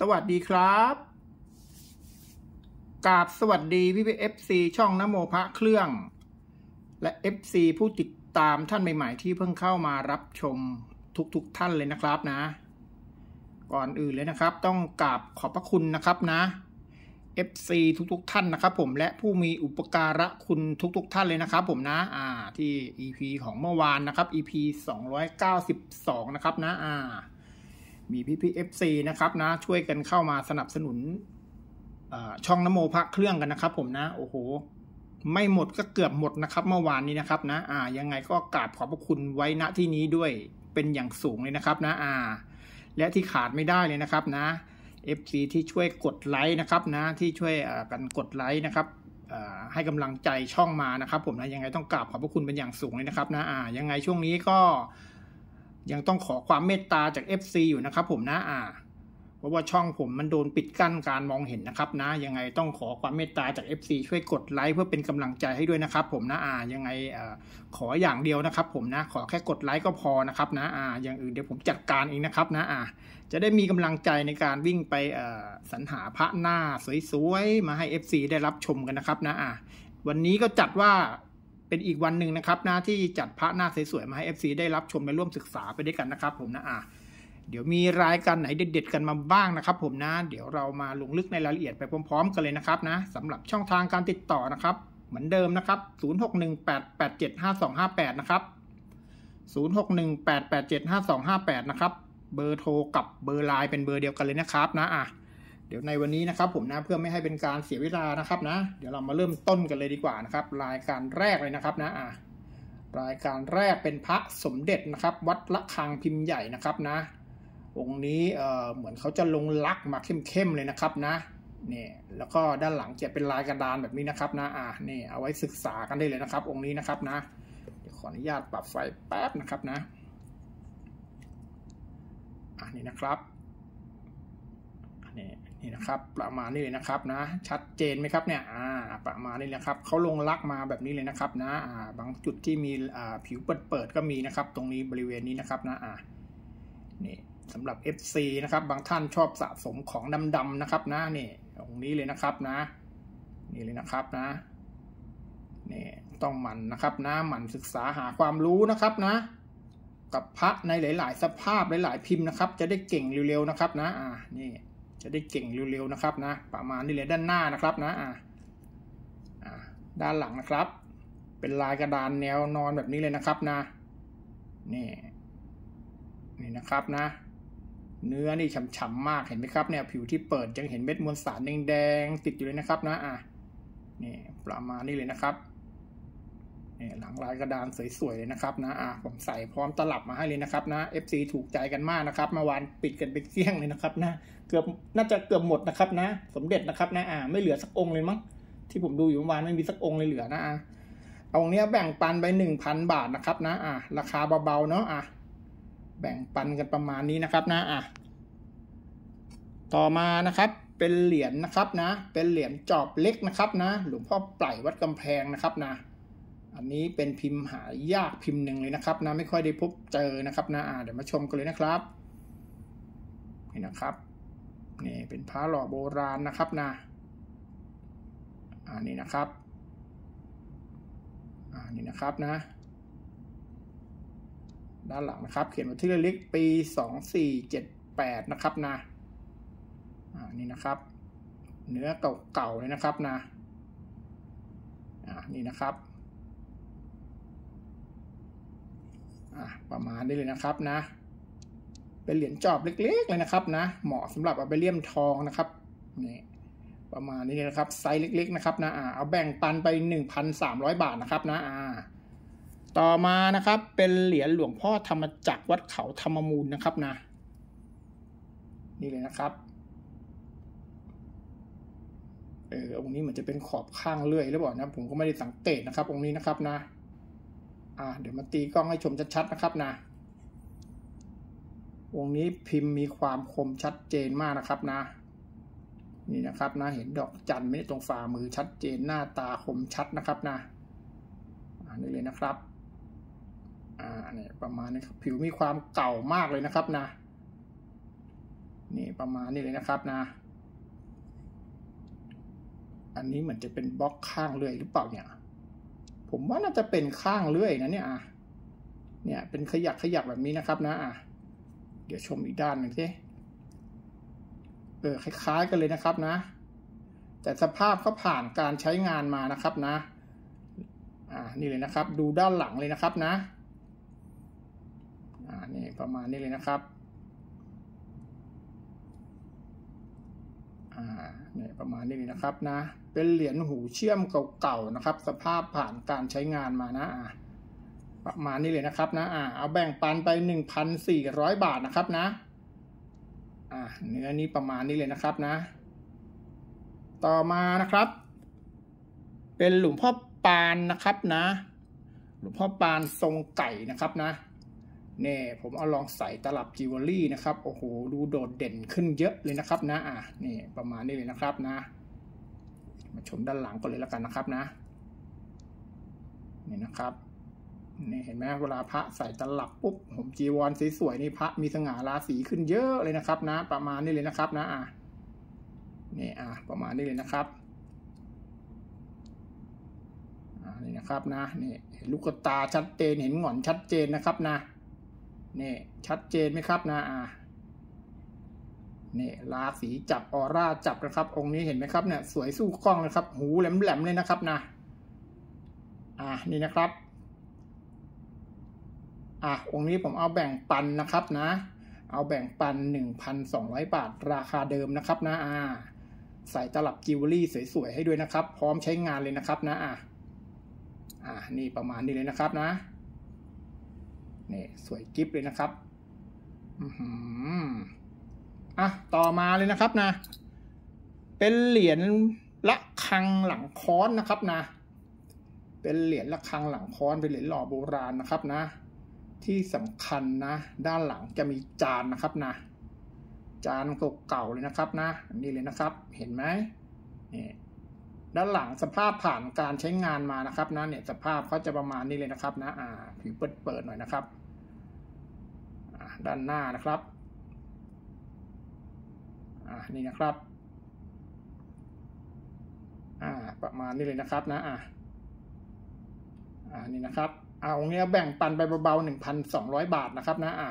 สวัสดีครับกราบสวัสดีพี่พี่ FC ช่องนโมพระเครื่อง และ FC ผู้ติดตามท่านใหม่ ๆ ที่เพิ่งเข้ามารับชมทุกๆท่านเลยนะครับนะ ก่อนอื่นเลยนะครับ ต้องกราบขอบพระคุณนะครับนะ FC ทุกๆท่านนะครับ ผมและผู้มีอุปการะคุณทุกๆท่านเลยนะครับ ผมนะ อ่า ที่ EP ของเมื่อวานนะครับ EP 292 นะครับนะ อ่า มีพี่พี่ FC นะครับนะ ช่วยกันเข้ามาสนับสนุนช่องนโมพระเครื่องกันนะครับ ผมนะ โอ้โห ไม่หมดก็เกือบหมดนะครับ เมื่อวานนี้นะครับนะ อ่า ยังไงก็กราบขอบพระคุณไว้ณที่นี้ด้วยเป็นอย่างสูงเลยนะครับ นะ อ่า และที่ขาดไม่ได้เลยนะครับนะ FC ที่ช่วยกดไลค์นะครับนะ ที่ช่วยกันกดไลค์นะครับให้กำลังใจช่องมานะครับ ผมนะยังไงต้องกราบขอบพระคุณเป็นอย่างสูงเลยนะครับนะอ่ายังไงช่วงนี้ก็ ยังต้องขอความเมตตาจาก FC อยู่นะครับผมนะอ่าเพราะว่าช่องผมมันโดนปิดกั้นการมองเห็นนะครับนะ ยังไงต้องขอความเมตตาจาก FC ช่วยกดไลค์เพื่อเป็นกำลังใจให้ด้วยนะครับ ผมนะอ่ายังไงขออย่างเดียวนะครับ ผมนะขอแค่กดไลค์ก็พอนะครับนะอ่าอย่างอื่นเดี๋ยวผมจัดการเองนะครับนะอ่าจะได้มีกำลังใจในการวิ่งไปสรรหาพระหน้าสวยๆมาให้ FC ได้รับชมกันนะครับนะอ่าวันนี้ก็จัดว่า เป็นอีกวันหนึ่งนะครับนะที่จัดพระหน้าสวยๆมาให้ FC ได้รับชมและร่วมศึกษาไปด้วยกันนะครับ ผมนะอ่าเดี๋ยวมีรายการไหนเด็ดๆกันมาบ้างนะครับ ผมนะ เดี๋ยวเรามาลงลึกในรายละเอียดไปพร้อม ๆ กันเลยนะครับนะสำหรับช่องทางการติดต่อนะครับ เหมือนเดิมนะครับ 0618875258 นะครับ 0618875258 นะครับ เบอร์โทรกับเบอร์ไลน์เป็นเบอร์เดียวกันเลยนะครับนะอะ ดี๋ยวในวันนี้นะครับผมนะเพื่อไม่ให้เป็นการเสียเวลานะครับนะ เดี๋ยวเรามาเริ่มต้นกันเลยดีกว่านะครับ รายการแรกเลยนะครับนะอะรายการแรกเป็นพระสมเด็จนะครับ วัดละคังพิมพ์ใหญ่นะครับนะ องค์นี้เอ่อเหมือนเขาจะลงลักมาเข้มๆเลยนะครับนะนี่แล้วก็ด้านหลังจะเป็นลายกระดานแบบนี้นะครับนะอ่านี่เอาไว้ศึกษากันได้เลยนะครับ องค์นี้นะครับนะเดี๋ยวขออนุญาตปรับไฟแป๊บนะครับนะอ่านี่นะครับนี่ นี่นะครับ ประมาณนี้เลยนะครับนะ ชัดเจนไหมครับเนี่ยอ่าประมาณนี้นะครับเขาลงลักมาแบบนี้เลยนะครับนะอ่าบางจุดที่มีอ่าผิวเปิดๆก็มีนะครับ ตรงนี้บริเวณนี้นะครับนะอ่านี่สำหรับ FC นะครับบางท่านชอบสะสมของดำๆนะครับนะนี่ตรงนี้เลยนะครับนะ นี่เลยนะครับนะนี่ต้องหมั่นนะครับนะหมั่นศึกษาหาความรู้นะครับนะ กับพระในหลาย ๆ สภาพหลาย ๆ พิมพ์นะครับ จะได้เก่งเร็วๆนะครับนะอ่านี่ จะได้เก่งเร็วๆนะครับนะ ประมาณนี้เลยด้านหน้านะครับนะอ่าด้านหลังนะครับ เป็นลายกระดานแนวนอนแบบนี้เลยนะครับนะนี่นี่นะครับนะ เนื้อนี่ฉ่ำๆมากเห็นไหมครับเนี่ยผิวที่เปิดยังเห็นเม็ดมวลสารแดงๆติดอยู่เลยนะครับนะอะนี่ประมาณนี้เลยนะครับ หลังลายกระดานสวยๆเลยนะครับนะอะผมใส่พร้อมตลับมาให้เลยนะครับนะ FC ถูกใจกันมากนะครับเมื่อวานปิดกันไปเกลี้ยงเลยนะครับนะเกือบน่าจะเกือบหมดนะครับนะ สมเด็จนะครับนะอะไม่เหลือสักองค์เลยมั้งที่ผมดูอยู่เมื่อวานไม่มีสักองค์เลยเหลือนะอะเอาเนี้ยแบ่งปันไปหนึ่งพันบาทนะครับนะอะราคาเบาๆเนาะอะแบ่งปันกันประมาณนี้นะครับนะอะต่อมานะครับเป็นเหรียญนะครับนะ เป็นเหรียญจอบเล็กนะครับนะ หลวงพ่อไปลวัดกำแพงนะครับนะ อันนี้เป็นพิมพ์หายากพิมพ์หนึ่งเลยนะครับนะไม่ค่อยได้พบเจอนะครับนะอ่าเดี๋ยวมาชมกันเลยนะครับนี่นะครับนี่เป็นพระหล่อโบราณนะครับนะอันนี้นะครับอ่านี่นะครับนะ ด้านหลังนะครับ เขียนวันที่ระลึกปีสองสี่เจ็ดแปดนะครับนะอ่านี่นะครับ เนื้อเก่าๆเลยนะครับนะอ่านี่นะครับอ่า ประมาณนี้เลยนะครับนะ เป็นเหรียญจอบเล็กๆเลยนะครับนะ เหมาะสำหรับเอาไปเลี่ยมทองนะครับนี่ประมาณนี้นะครับไซส์เล็ก ๆ นะครับนะอ่าเอาแบ่งปันไปหนึ่งพันสามร้อยบาทนะครับนะอ่าต่อมานะครับเป็นเหรียญหลวงพ่อธรรมจักรวัดเขาธรรมมูลนะครับนะ นี่เลยนะครับเออองค์นี้เหมือนจะเป็นขอบข้างเลื่อยหรือเปล่านะผมก็ไม่ได้สังเกตนะครับองค์นี้นะครับนะ อ่าเดี๋ยวมาตีกล้องให้ชมชัดๆนะครับนะองนี้พิมพ์มีความคมชัดเจนมากนะครับนะ นี่นะครับนะเห็นดอกจันไม่ตรงฝ่ามือชัดเจนหน้าตาคมชัดนะครับนะอันนี้เลยนะครับอ่าเนี่ยประมาณนี้ครับผิวมีความเก่ามากเลยนะครับนะนี่ประมาณนี้เลยนะครับนะ อันนี้เหมือนจะเป็นบล็อกข้างเลยหรือเปล่าเนี่ย ผมว่าน่าจะเป็นข้างเลื่อยนะเนี่ยอะเนี่ยเป็นขยักขยักแบบนี้นะครับนะอะเดี๋ยวชมอีกด้านหนึ่งสิเออคล้ายๆกันเลยนะครับนะ แต่สภาพเขาผ่านการใช้งานมานะครับนะ อ่านี่เลยนะครับ ดูด้านหลังเลยนะครับนะ อ่านี่ประมาณนี้เลยนะครับ อ่าเนี่ยประมาณนี้เลยนะครับนะ เป็นเหรียญหูเชื่อมเก่าๆนะครับ สภาพผ่านการใช้งานมานะอ่าประมาณนี้เลยนะครับนะอ่าเอาแบ่งปันไปหนึ่งพันสี่ร้อยบาทนะครับนะอ่าเนื้อนี้ประมาณนี้เลยนะครับนะ ต่อมานะครับ เป็นหลวงพ่อปานนะครับนะ หลวงพ่อปานทรงไก่นะครับนะ เนี่ยผมเอาลองใส่ตลับจิวเวลรี่นะครับ โอ้โห ดูโดดเด่นขึ้นเยอะเลยนะครับนะ อะ นี่ประมาณนี้เลยนะครับนะ มาชมด้านหลังก่อนเลยแล้วกันนะครับนะ นี่นะครับนี่เห็นไหมเวลาพระใส่ตลับปุ๊บผมจีวรสวยๆนี่พระมีสง่าราศีขึ้นเยอะเลยนะครับ นะ ประมาณนี้เลยนะครับนะ อะ นี่อะ ประมาณนี้เลยนะครับนี่นะครับนะนี่ลูกตาชัดเจนเห็นหงอนชัดเจนนะครับนะ นี่ชัดเจนไหมครับนะอ่านี่ราศีจับออร่าจับนะครับ องค์นี้เห็นไหมครับเนี่ยสวยสู้กล้องเลยครับ หูแหลมๆเลยนะครับนะอ่านี่นะครับอะองค์นี้ผมเอาแบ่งปันนะครับนะ เอาแบ่งปันหนึ่งพันสองร้อยบาทราคาเดิมนะครับนะอ่าใส่ตลับจิวเวลรี่สวยๆให้ด้วยนะครับ พร้อมใช้งานเลยนะครับนะอ่าอ่านี่ประมาณนี้เลยนะครับนะ นี่สวยกิฟเลยนะครับอืมอะต่อมาเลยนะครับนะ เป็นเหรียญละคังหลังค้อนนะครับนะ เป็นเหรียญละคังหลังค้อนเป็นเหรียญหล่อโบราณนะครับนะ ที่สำคัญนะ ด้านหลังจะมีจานนะครับนะ จานเก่าๆเลยนะครับนะนี่เลยนะครับ เห็นไหมนี่ด้านหลังสภาพผ่านการใช้งานมานะครับนะเนี่ยสภาพเขาจะประมาณนี้เลยนะครับนะอ่าผิวเปิดเปิดหน่อยนะครับ ด้านหน้านะครับอ่านี่นะครับอ่าประมาณนี้เลยนะครับนะอ่าอ่านี่นะครับเอาเงี้ยแบ่งปันไปเบาๆหนึ่งพันสองร้อยบาทนะครับนะอ่า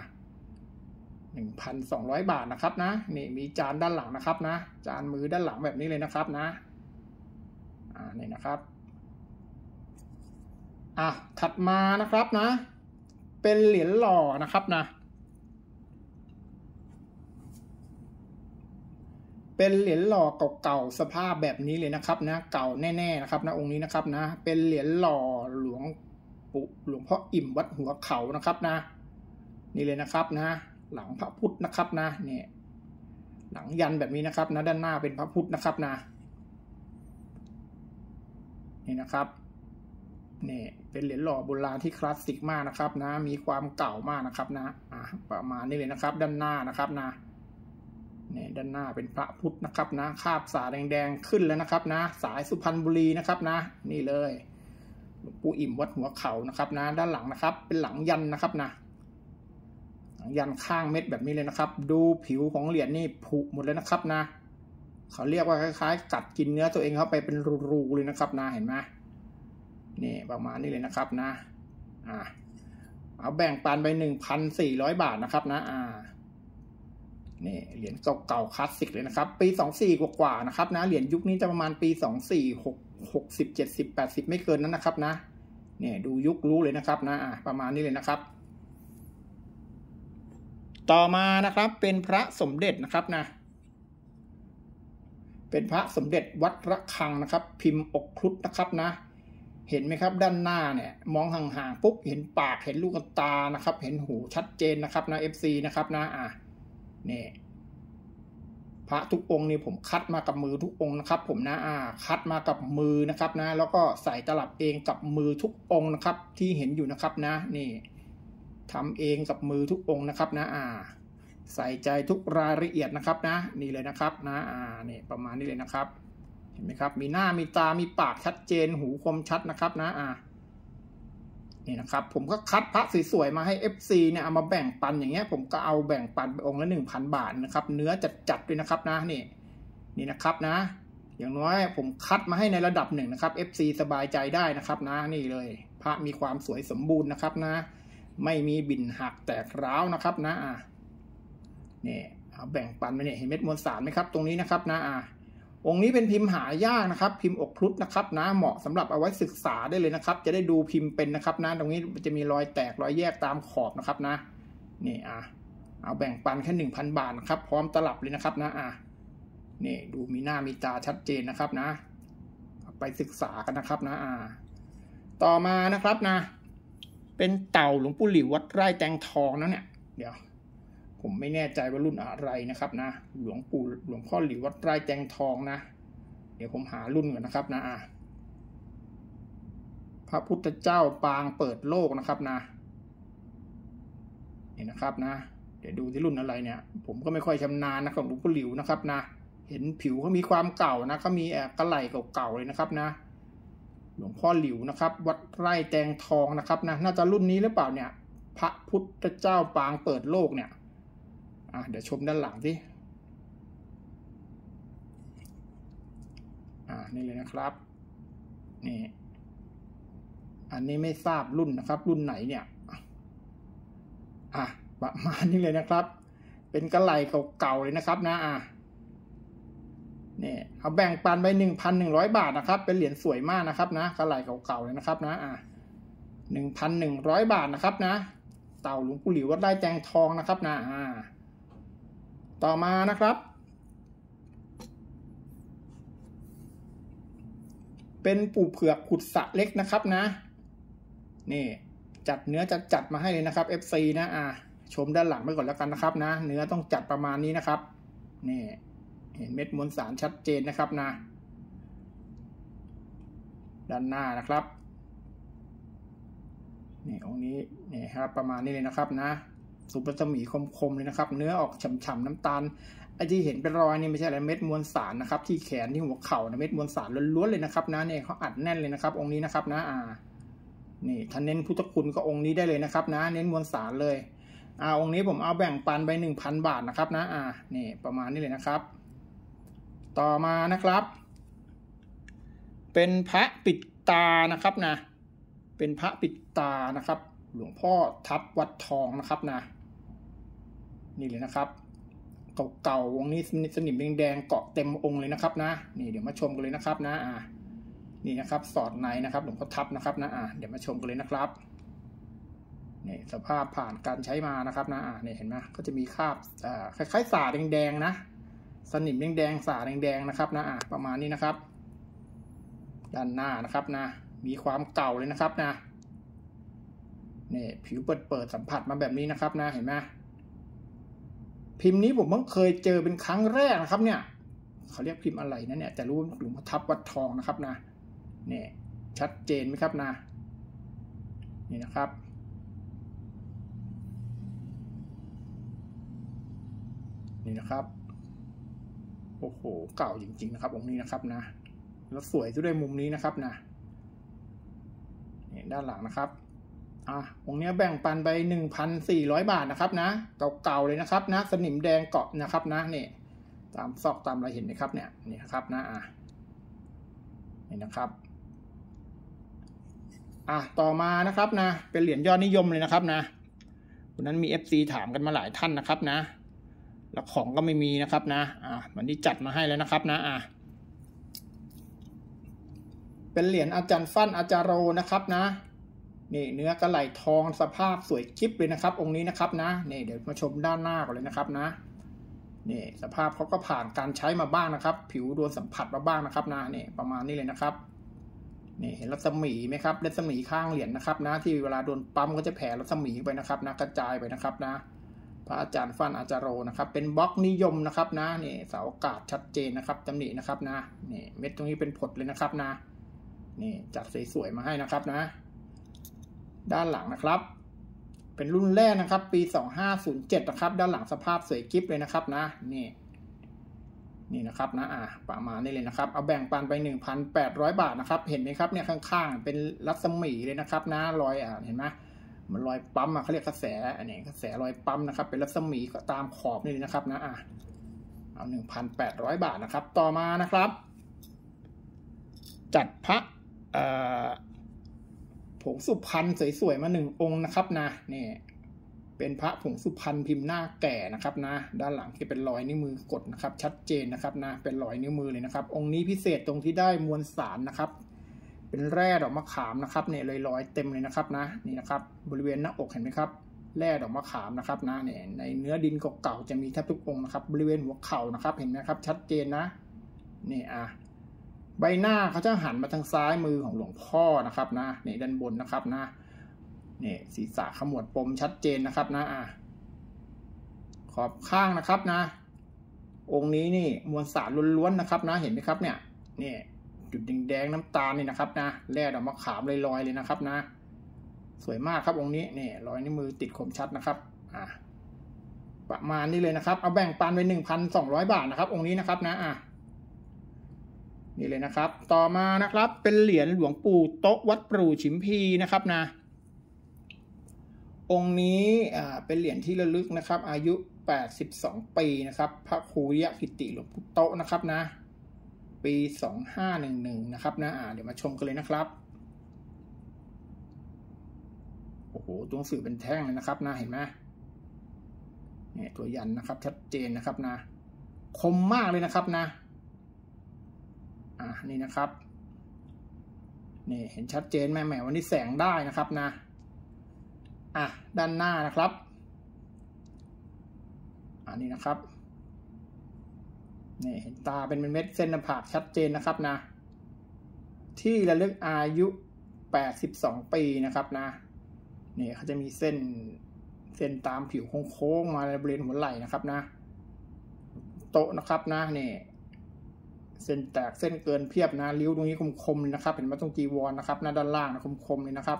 หนึ่งพันสองร้อยบาทนะครับนะนี่มีจานด้านหลังนะครับนะ จานมือด้านหลังแบบนี้เลยนะครับนะอ่านี่นะครับอะถัดมานะครับนะ เป็นเหรียญหล่อนะครับนะ เป็นเหรียญหล่อเก่าๆสภาพแบบนี้เลยนะครับนะเก่าแน่ๆนะครับนะองค์นี้นะครับนะเป็นเหรียญหล่อหลวงปู่หลวงพ่ออิ่มวัดหัวเขานะครับนะ นี่เลยนะครับนะ หลังพระพุทธนะครับนะเนี่ยหลังยันแบบนี้นะครับนะด้านหน้าเป็นพระพุทธนะครับนะนี่นะครับนี่เป็นเหรียญหล่อโบราณที่คลาสสิกมากนะครับนะ มีความเก่ามากนะครับนะอ่าประมาณนี้เลยนะครับ ด้านหน้านะครับนะ นี่ด้านหน้าเป็นพระพุทธนะครับนะคาบสาแดงๆขึ้นแล้วนะครับนะ สายสุพรรณบุรีนะครับนะ นี่เลยหลวงปู่อิ่มวัดหัวเขานะครับนะ ด้านหลังนะครับ เป็นหลังยันนะครับนะหลังยันข้างเม็ดแบบนี้เลยนะครับ ดูผิวของเหรียญนี่ผุหมดเลยนะครับนะ เขาเรียกว่าคล้ายๆ กัดกินเนื้อตัวเองเข้าไปเป็นรูๆเลยนะครับนะเห็นไหมนี่ประมาณนี้เลยนะครับนะอ่าเอาแบ่งปันไปหนึ่งพันสี่ร้อยบาทนะครับนะอ่า นี่เหรียญเก่าๆคลาสสิกเลยนะครับ ปีสองสี่กว่าๆนะครับนะเหรียญยุคนี้จะประมาณปีสองสี่หกหกสิบเจ็ดสิบแปดสิบไม่เกินนั้นนะครับนะเนี่ยดูยุครู้เลยนะครับนะประมาณนี้เลยนะครับ ต่อมานะครับเป็นพระสมเด็จนะครับนะ เป็นพระสมเด็จวัดระฆังนะครับ พิมพ์อกครุฑนะครับนะเห็นไหมครับด้านหน้าเนี่ยมองห่างๆปุ๊บเห็นปากเห็นลูกตานะครับ เห็นหูชัดเจนนะครับนะ FC นะครับนะอะ นี่พระทุกองค์นี่ผมคัดมากับมือทุกองค์นะครับ ผมนะอ่า คัดมากับมือนะครับนะ แล้วก็ใส่ตลับเองกับมือทุกองค์นะครับ ที่เห็นอยู่นะครับนะนี่ทำเองกับมือทุกองค์นะครับนะอ่า ใส่ใจทุกรายละเอียดนะครับนะ นี่เลยนะครับนะอ่านี่ประมาณนี้เลยนะครับ เห็นไหมครับ มีหน้ามีตามีปากชัดเจนหูคมชัดนะครับนะอ่า นี่นะครับ ผมก็คัดพระสวยๆมาให้ FC เนี่ยเอามาแบ่งปันอย่างเงี้ย ผมก็เอาแบ่งปันไปองค์ละหนึ่งพันบาทนะครับ เนื้อจัดๆด้วยนะครับนะนี่นี่นะครับนะ อย่างน้อยผมคัดมาให้ในระดับหนึ่งนะครับ FC สบายใจได้นะครับนะนี่เลย พระมีความสวยสมบูรณ์นะครับนะ ไม่มีบินหักแตกร้าวนะครับนะอะนี่เอาแบ่งปันไปเนี่ยเห็นเม็ดมวลสารไหมครับ ตรงนี้นะครับนะอะ องค์นี้เป็นพิมพ์หายากนะครับ พิมพ์อกพลุดนะครับนะเหมาะสำหรับเอาไว้ศึกษาได้เลยนะครับ จะได้ดูพิมพ์เป็นนะครับนะตรงนี้จะมีรอยแตกรอยแยกตามขอบนะครับนะนี่อะเอาแบ่งปันแค่หนึ่งพันบาทนะครับ พร้อมตลับเลยนะครับนะอะนี่ดูมีหน้ามีตาชัดเจนนะครับนะ ไปศึกษากันนะครับนะอ่าต่อมานะครับนะ เป็นเต่าหลวงปู่หลิววัดไร่แตงทองนะเนี่ยเดี๋ยว ผมไม่แน่ใจว่ารุ่นอะไรนะครับนะ หลวงปู่หลวงพ่อหลิววัดไร่แตงทองนะ เดี๋ยวผมหารุ่นก่อนนะครับนะอะพระพุทธเจ้าปางเปิดโลกนะครับนะนี่นะครับนะ เดี๋ยวดูที่รุ่นอะไรเนี่ย ผมก็ไม่ค่อยชำนาญนะของหลวงปู่หลิวนะครับนะ เห็นผิวเขามีความเก่านะเขามีกระไหล่เก่าๆเลยนะครับนะ หลวงพ่อหลิวนะครับ วัดไร่แตงทองนะครับนะ น่าจะรุ่นนี้หรือเปล่าเนี่ย พระพุทธเจ้าปางเปิดโลกเนี่ย อะเดี๋ยวชมด้านหลังสิอ่านี่เลยนะครับนี่อันนี้ไม่ทราบรุ่นนะครับ รุ่นไหนเนี่ยอะประมาณนี้เลยนะครับ เป็นกระไหล่เก่าๆเลยนะครับนะอะนี่เอาแบ่งปันไปหนึ่งพันหนึ่งร้อยบาทนะครับ เป็นเหรียญสวยมากนะครับนะกระไหล่เก่าๆเลยนะครับนะอะหนึ่งพันหนึ่งร้อยบาทนะครับนะ เต่าหลวงปู่หลิววัดไร่แตงทองนะครับนะอ่า ต่อมานะครับ เป็นปูเผือกขุดสะเล็กนะครับนะ นี่จัดเนื้อจะจัดมาให้เลยนะครับ FC นะอ่าชมด้านหลังไปก่อนแล้วกันนะครับนะ เนื้อต้องจัดประมาณนี้นะครับ นี่เห็นเม็ดมวลสารชัดเจนนะครับนะ ด้านหน้านะครับนี่องนี้นี่ครับประมาณนี้เลยนะครับนะ สุปรสมีคมๆเลยนะครับ เนื้อออกฉ่ำๆน้ำตาลไอ้ที่เห็นเป็นรอยนี่ไม่ใช่อะไรเม็ดมวลสารนะครับที่แขนที่หัวเข่านะเม็ดมวลสารล้วนๆเลยนะครับนะเนี่ยเขาอัดแน่นเลยนะครับ องค์นี้นะครับนะอ่านี่ถ้าเน้นพุทธคุณก็องค์นี้ได้เลยนะครับ นะ เน้นมวลสารเลยอ่าองค์นี้ผมเอาแบ่งปันไปหนึ่งพันบาทนะครับนะอ่านี่ประมาณนี้เลยนะครับ ต่อมานะครับ เป็นพระปิดตานะครับนะ เป็นพระปิดตานะครับ หลวงพ่อทับวัดทองนะครับนะ นี่เลยนะครับเก่าๆวงนี้สนิมแดงๆเกาะเต็มองค์เลยนะครับนะนี่เดี๋ยวมาชมกันเลยนะครับนะอ่านี่นะครับสอดในนะครับหลวงพ่อทับนะครับนะอ่าเดี๋ยวมาชมกันเลยนะครับนี่สภาพผ่านการใช้มานะครับนะอ่านี่เห็นไหมก็จะมีคราบอ่าคล้ายๆสาแดงๆนะ สนิมแดงๆสาแดงๆนะครับนะอ่าประมาณนี้นะครับ ด้านหน้านะครับนะ มีความเก่าเลยนะครับนะนี่ผิวเปิดเปิดสัมผัสมาแบบนี้นะครับนะเห็นไหม พิมพ์นี้ผมเพิ่งเคยเจอเป็นครั้งแรกนะครับเนี่ยเขาเรียกพิมพ์อะไรนะเนี่ยแต่รู้หลวงพ่อทับวัดทองนะครับนะเนี่ยชัดเจนไหมครับนะนี่นะครับนี่นะครับโอ้โหเก่าจริง ๆ นะครับองค์นี้นะครับนะแล้วสวยด้วยมุมนี้นะครับนะนี่ด้านหลังนะครับ อะองค์นี้แบ่งปันไปหนึ่งพันสี่ร้อยบาทนะครับนะ เก่าๆเลยนะครับนะ สนิมแดงเกาะนะครับนะนี่ตามซอกตามเราเห็นนะครับเนี่ยนี่นะครับนะอะนี่นะครับอะต่อมานะครับนะ เป็นเหรียญยอดนิยมเลยนะครับนะวันนั้นมี FC ถามกันมาหลายท่านนะครับนะ แล้วของก็ไม่มีนะครับนะอะวันนี้จัดมาให้แล้วนะครับนะอะเป็นเหรียญอาจารย์ฟั่นอาจารโรนะครับนะ นี่เนื้อกระไหลทองสภาพสวยคลิปเลยนะครับ องค์นี้นะครับนะนี่เดี๋ยวมาชมด้านหน้าก่อนเลยนะครับนะนี่สภาพเขาก็ผ่านการใช้มาบ้างนะครับ ผิวโดนสัมผัสมาบ้างนะครับนะนี่ประมาณนี้เลยนะครับนี่เห็นรัศมีไหมครับรัศมีข้างเหรียญนะครับนะ ที่เวลาโดนปั๊มก็จะแผ่รัศมีไปนะครับนะกระจายไปนะครับนะ พระอาจารย์ฟันอาจารโรนะครับ เป็นบล็อกนิยมนะครับนะนี่เสาอากาศชัดเจนนะครับตำหนินะครับนะนี่เม็ดตรงนี้เป็นผดเลยนะครับนะนี่จัดสวยๆมาให้นะครับนะ ด้านหลังนะครับ เป็นรุ่นแรกนะครับ ปี 2507 นะครับ ด้านหลังสภาพสวยกิ๊บเลยนะครับนะนี่นี่นะครับนะอ่าประมาณนี้เลยนะครับ เอาแบ่งปันไป 1,800 บาทนะครับ เห็นไหมครับเนี่ยข้างๆ เป็นรัศมีเลยนะครับนะรอยอ่าเห็นไหมมันรอยปั๊มอะเขาเรียกกระแสอันนี้กระแสรอยปั๊มนะครับ เป็นรัศมีก็ตามขอบนี่เลยนะครับนะอ่าเอา1,800 บาทนะครับ ต่อมานะครับ จัดพระอ่า ผงสุพรรณสวยๆมาหนึ่งองค์นะครับนะนี่เป็นพระผงสุพรรณพิมพ์หน้าแก่นะครับนะ ด้านหลังที่เป็นรอยนิ้วมือกดนะครับ ชัดเจนนะครับนะเป็นรอยนิ้วมือเลยนะครับ องค์นี้พิเศษตรงที่ได้มวลสารนะครับ เป็นแร่ดอกมะขามนะครับเนี่ยลอยๆเต็มเลยนะครับนะนี่นะครับ บริเวณหน้าอกเห็นไหมครับแร่ดอกมะขามนะครับนะเนี่ยในเนื้อดินเก่าๆจะมีแทบทุกองค์นะครับ บริเวณหัวเข่านะครับ เห็นไหมครับ ชัดเจนนะนี่อะ ใบหน้าเขาจะหันมาทางซ้ายมือของหลวงพ่อนะครับนะนี่ด้านบนนะครับนะนี่ศีรษะขมวดปมชัดเจนนะครับนะอะขอบข้างนะครับนะ องค์นี้นี่มวลสารล้วนๆนะครับนะเห็นไหมครับเนี่ยนี่จุดแดงๆน้ำตาลนี่นะครับนะแร่ดอกมะขามลอยๆเลยนะครับนะ สวยมากครับองค์นี้นี่รอยนิ้วมือติดคมชัดนะครับอะประมาณนี้เลยนะครับ เอาแบ่งปันไปหนึ่งพันสองร้อยบาทนะครับ องค์นี้นะครับนะอะ นี่เลยนะครับ ต่อมานะครับเป็นเหรียญหลวงปู่โต๊ะวัดปรูฉิมพีนะครับนะ องค์นี้เป็นเหรียญที่ระลึกนะครับ อายุ 82 ปีนะครับ พระครูยะกิติหลวงพุโตนะครับนะ ปี 2511 นะครับนะเดี๋ยวมาชมกันเลยนะครับโอ้โหตัวหนังสือเป็นแท่งเลยนะครับนะเห็นไหมเนี่ยตัวยันนะครับชัดเจนนะครับนะ คมมากเลยนะครับนะ อ่านี่นะครับนี่เห็นชัดเจนแม่แม่วันนี้แสงได้นะครับนะอะด้านหน้านะครับอันนี้นะครับนี่เห็นตาเป็นเม็ดเส้นหน้าผากชัดเจนนะครับนะ ที่ระลึกอายุ 82 ปีนะครับนะนี่เขาจะมีเส้นเส้นตามผิวโค้งๆมาในบริเวณหัวไหล่นะครับนะ โต๊ะนะครับนะนี่ เส้นแตกเส้นเกินเพียบนะริ้วตรงนี้คมๆเลยนะครับ เห็นไหมตรงจีวรนะครับนะด้านล่างนะคมๆเลยนะครับ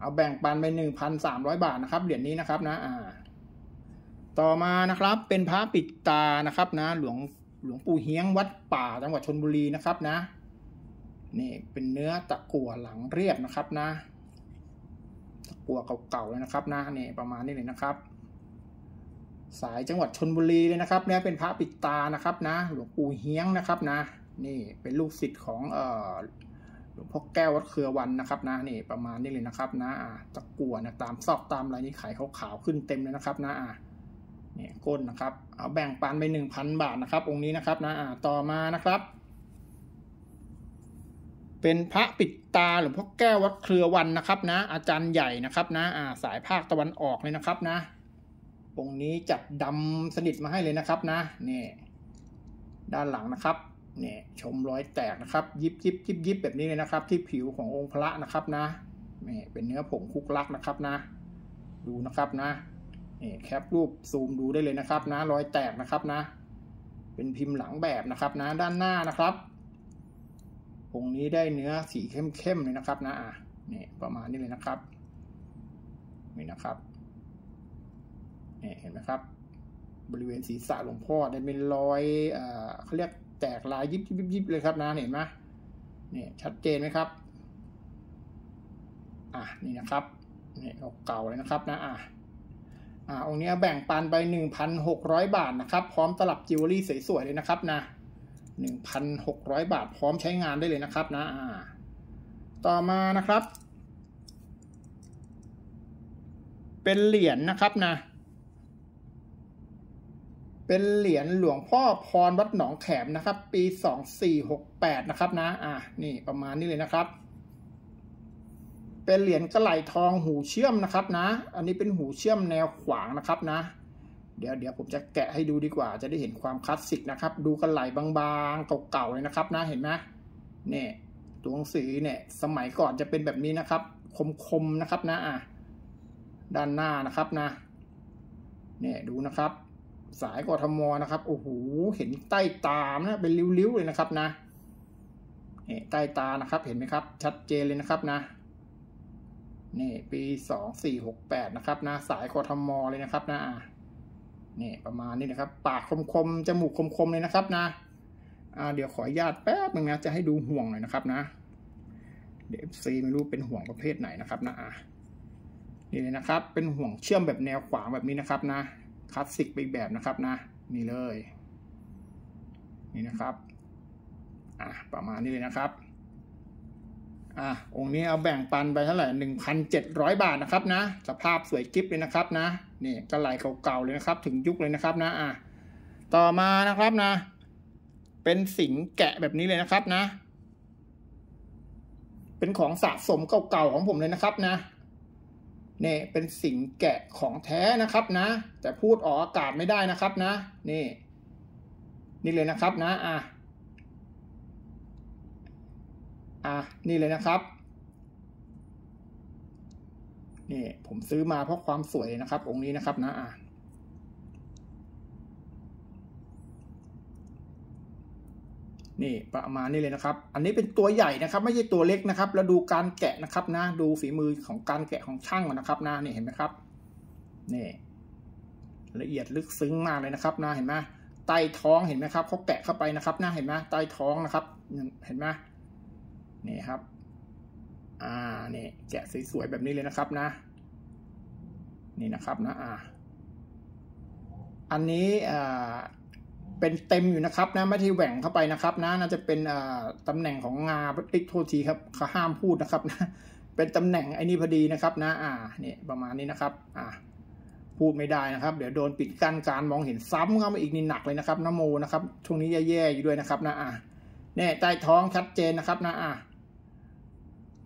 เอาแบ่งปันไปหนึ่งพันสามร้อยบาทนะครับเหรียญนี้นะครับนะอ่า ต่อมานะครับเป็นพระปิดตานะครับนะ หลวงหลวงปู่เฮียงวัดป่าจังหวัดชนบุรีนะครับนะนี่เป็นเนื้อตะกั่วหลังเรียบนะครับนะ ตะกั่วเก่าๆเลยนะครับนะนี่ประมาณนี้เลยนะครับ สายจังหวัดชนบุรีเลยนะครับเนี่ยเป็นพระปิดตานะครับนะ หลวงปู่เฮียงนะครับนะ นี่เป็นลูกศิษย์ของเอ่อหลวงพ่อแก้ววัดเครือวันนะครับนะนี่ประมาณนี้เลยนะครับนะตะกั่วนะตามซอกตามอะไรนี่ขายขาวๆขึ้นเต็มเลยนะครับนะอ่าเนี่ยก้นนะครับ เอาแบ่งปันไปหนึ่งพันบาทนะครับ องค์นี้นะครับนะอ่าต่อมานะครับ เป็นพระปิดตาหลวงพ่อแก้ววัดเครือวันนะครับนะ อาจารย์ใหญ่นะครับนะอ่าสายภาคตะวันออกเลยนะครับนะ องค์นี้จัดดำสนิทมาให้เลยนะครับนะนี่ด้านหลังนะครับเนี่ยชมรอยแตกนะครับ ยิบยิบยิบยิบแบบนี้เลยนะครับ ที่ผิวขององค์พระนะครับนะนี่เป็นเนื้อผงคุกลักนะครับนะ ดูนะครับนะนี่แคปรูปซูมดูได้เลยนะครับนะรอยแตกนะครับนะ เป็นพิมพ์หลังแบบนะครับนะด้านหน้านะครับองค์นี้ได้เนื้อสีเข้มๆเลยนะครับนะอะนี่ประมาณนี้เลยนะครับนี่นะครับ เห็นไหมครับ บริเวณศีรษะหลวงพ่อได้เป็นรอยเขาเรียกแตกลายยิบยิบยิบเลยครับนะเห็นไหมนี่ชัดเจนไหมครับอะนี่นะครับนี่เก่าเลยนะครับนะอะอ่าองค์นี้แบ่งปันไปหนึ่งพันหกร้อยบาทนะครับ พร้อมตลับจิวเวลรี่สวยๆเลยนะครับนะหนึ่งพันหกร้อยบาทพร้อมใช้งานได้เลยนะครับนะอ่าต่อมานะครับ เป็นเหรียญนนะครับนะ เป็นเหรียญหลวงพ่อพรวัดหนองแขมนะครับ ปีสองสี่หกแปดนะครับนะ อ่านี่ประมาณนี้เลยนะครับ เป็นเหรียญกระไหลทองหูเชื่อมนะครับนะ อันนี้เป็นหูเชื่อมแนวขวางนะครับนะ เดี๋ยวเดี๋ยวผมจะแกะให้ดูดีกว่า จะได้เห็นความคลาสสิกนะครับ ดูกระไหลบางๆเก่าๆเลยนะครับนะเห็นไหมเนี่ยตัวหนังสือเนี่ยสมัยก่อนจะเป็นแบบนี้นะครับ คมๆนะครับนะอะด้านหน้านะครับนะเนี่ยดูนะครับ สายกทมนะครับโอ้โหเห็นใต้ตานะเป็นริ้วๆเลยนะครับนะนี่ใต้ตานะครับเห็นไหมครับ ชัดเจนเลยนะครับนะนี่ปีสองสี่หกแปดนะครับนะสายกทมเลยนะครับนะนี่ประมาณนี้นะครับ ปากคมๆจมูกคมๆเลยนะครับนะอ่าเดี๋ยวขออนุญาตแป๊บนึงนะจะให้ดูห่วงหน่อยนะครับนะเดี๋ยวซีไม่รู้เป็นห่วงประเภทไหนนะครับนะอ่านี่เลยนะครับ เป็นห่วงเชื่อมแบบแนวขวางแบบนี้นะครับนะ คลาสสิกไปแบบนะครับนะ นี่เลย นี่นะครับ อะประมาณนี้เลยนะครับอะองค์นี้เอาแบ่งปันไปเท่าไหร่หนึ่งพันเจ็ดร้อยบาทนะครับนะ สภาพสวยกิ๊บเลยนะครับนะ นี่กระไหลเก่าๆเลยนะครับ ถึงยุคเลยนะครับนะอะต่อมานะครับนะ เป็นสิงแกะแบบนี้เลยนะครับนะ เป็นของสะสมเก่าๆของผมเลยนะครับนะ นี่เป็นสิงแกะของแท้นะครับนะ แต่พูดออกอากาศไม่ได้นะครับนะ นี่ นี่เลยนะครับนะอะอะนี่เลยนะครับนี่ผมซื้อมาเพราะความสวยนะครับ องค์นี้นะครับนะอะ นี่ประมาณนี้เลยนะครับ อันนี้เป็นตัวใหญ่นะครับ ไม่ใช่ตัวเล็กนะครับ แล้วดูการแกะนะครับนะ ดูฝีมือของการแกะของช่างนะครับนะนี่เห็นไหมครับนี่ละเอียดลึกซึ้งมากเลยนะครับนะเห็นไหมใต้ท้องเห็นไหมครับเขาแกะเข้าไปนะครับนะเห็นไหมใต้ท้องนะครับเห็นไหมนี่ครับ อ่านี่แกะสวยๆแบบนี้เลยนะครับนะ นี่นะครับนะอ่าอันนี้อ่า เป็นเต็มอยู่นะครับนะไม่ที่แหว่งเข้าไปนะครับนะน่าจะเป็นอ่าตำแหน่งของงาติ๊กโทษทีครับเขาห้ามพูดนะครับนะเป็นตำแหน่งไอ้นี่พอดีนะครับนะอ่าเนี่ยประมาณนี้นะครับอ่าพูดไม่ได้นะครับ เดี๋ยวโดนปิดกั้นการมองเห็นซ้ำเข้ามาอีกนี่หนักเลยนะครับนโมนะครับช่วงนี้แย่ๆอยู่ด้วยนะครับนะอ่าเนี่ยใต้ท้องชัดเจนนะครับนะอ่า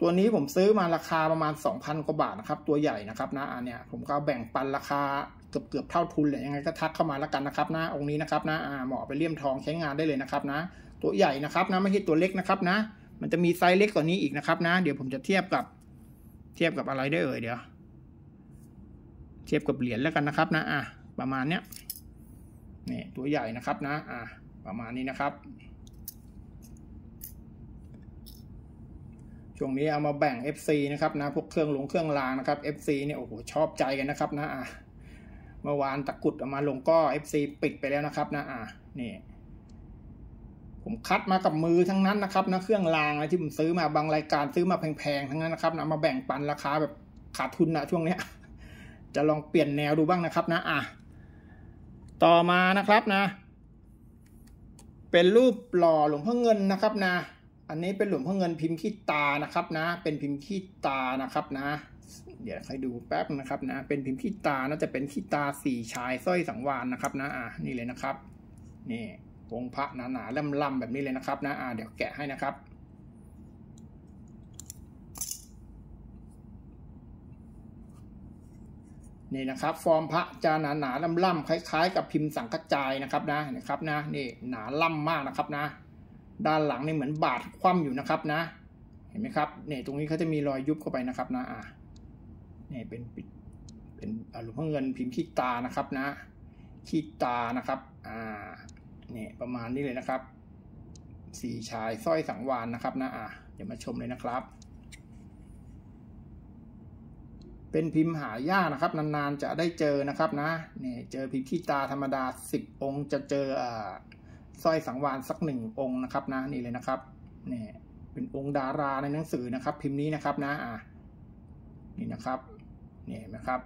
ตัวนี้ผมซื้อมาราคาประมาณ 2,000 กว่าบาทนะครับ ตัวใหญ่นะครับนะอันเนี้ยผมก็แบ่งปันราคาเกือบเกือบเท่าทุนเลยยังไงก็ทักเข้ามาแล้วกันนะครับนะองค์นี้นะครับนะอ่าเหมาะไปเลี่ยมทองใช้งานได้เลยนะครับนะ ตัวใหญ่นะครับนะไม่ใช่ตัวเล็กนะครับนะ มันจะมีไซส์เล็กกว่านี้อีกนะครับนะ เดี๋ยวผมจะเทียบกับเทียบกับอะไรได้เอ่ยเดี๋ยว เทียบกับเหรียญแล้วกันนะครับนะอ่าประมาณเนี้ยนี่ตัวใหญ่นะครับนะอ่าประมาณนี้นะครับ ช่วงนี้เอามาแบ่ง FC นะครับนะพวกเครื่องลงเครื่องรางนะครับ FC เนี่ยโอ้โหชอบใจกันนะครับนะอะเมื่อวานตะกุดเอามาลงก็ FC ปิดไปแล้วนะครับนะอะนี่ผมคัดมากับมือทั้งนั้นนะครับนะเครื่องรางอะไรที่ผมซื้อมาบางรายการซื้อมาแพงๆทั้งนั้นนะครับนะมาแบ่งปันราคาแบบขาดทุนนะช่วงเนี้ย จะลองเปลี่ยนแนวดูบ้างนะครับนะอะต่อมานะครับนะ เป็นรูปหล่อหลวงพ่อเงินนะครับนะ อันนี้เป็นหลวงพ่อเงินพิมพ์ขี้ตานะครับนะ เป็นพิมพ์ขี้ตานะครับนะ เดี๋ยวให้ดูแป๊บนะครับนะ เป็นพิมพ์ขี้ตาน่าจะเป็นขี้ตาสี่ชายสร้อยสังวานนะครับนะอ่านี่เลยนะครับ นี่องค์พระหนาๆล่ำๆแบบนี้เลยนะครับ นะอ่าเดี๋ยวแกะให้นะครับนี่นะครับฟอร์มพระจะหนาหนาล่ำๆคล้าย ๆ กับพิมพ์สังกจายนะครับนะนะครับนะนี่หนาล่ำมากนะครับนะ ด้านหลังนี่เหมือนบาดคว่ำอยู่นะครับนะ เห็นไหมครับเนี่ยตรงนี้เขาจะมีรอยยุบเข้าไปนะครับนะอ่าเนี่ยเป็นเป็นหลวงพ่อเงินพิมพ์ขี้ตานะครับนะขี้ตานะครับอ่าเนี่ยประมาณนี้เลยนะครับสี่ชายสร้อยสังวานนะครับนะอ่าเดี๋ยวมาชมเลยนะครับ เป็นพิมพ์หายากนะครับนานๆจะได้เจอนะครับนะเนี่ยเจอพิมพ์ขี้ตาธรรมดาสิบองค์จะเจออ่า สร้อยสังวานสักหนึ่งองค์นะครับนะนี่เลยนะครับนี่เป็นองค์ดาราในหนังสือนะครับ พิมพ์นี้นะครับนะอ่านี่นะครับนี่นะครับ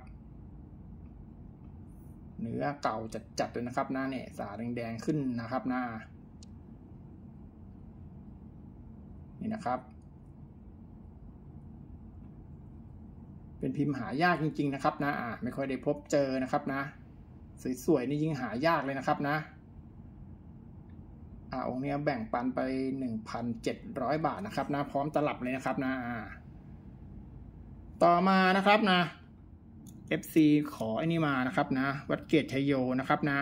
เนื้อเก่าจัดๆเลยนะครับนะเนี่ยสาแดงๆขึ้นนะครับนะนี่นะครับ เป็นพิมพ์หายากจริง ๆ นะครับนะอ่าไม่ค่อยได้พบเจอนะครับนะ สวยๆนี่ยิ่งหายากเลยนะครับนะ อ่าองค์นี้แบ่งปันไปหนึ่งพันเจ็ดร้อยบาทนะครับนะพร้อมตลับเลยนะครับนะอ่าต่อมานะครับนะ FC ขอไอ้นี่มานะครับนะ วัดเกตชัยโยนะครับนะ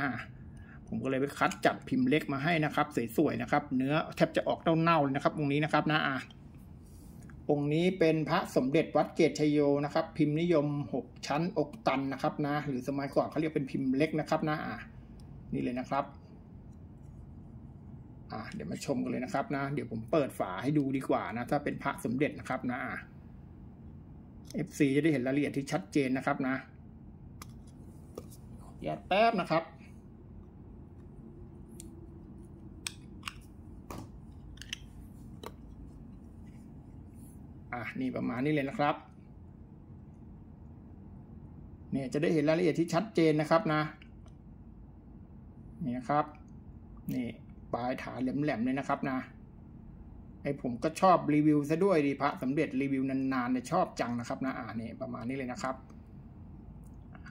ผมก็เลยไปคัดจับพิมพ์เล็กมาให้นะครับ สวยๆนะครับ เนื้อแทบจะออกเน่าๆเลยนะครับองค์นี้นะครับนะอ่าองค์นี้เป็นพระสมเด็จวัดเกตชยโยนะครับ พิมพ์นิยมหกชั้นอกตันนะครับนะ หรือสมัยก่อนเขาเรียกเป็นพิมพ์เล็กนะครับนะอ่านี่เลยนะครับ อ่าเดี๋ยวมาชมกันเลยนะครับนะ เดี๋ยวผมเปิดฝาให้ดูดีกว่านะ ถ้าเป็นพระสมเด็จนะครับนะ FC จะได้เห็นรายละเอียดที่ชัดเจนนะครับนะอแยกแป๊บนะครับอะนี่ประมาณนี้เลยนะครับ เนี่ยจะได้เห็นรายละเอียดที่ชัดเจนนะครับนะ นี่นะครับ นี่ ปลายฐานแหลมๆเลยนะครับนะไอผมก็ชอบรีวิวซะด้วยดีพระสำเร็จรีวิวนานๆเนี่ยชอบจังนะครับนะอ่านี่ประมาณนี้เลยนะครับ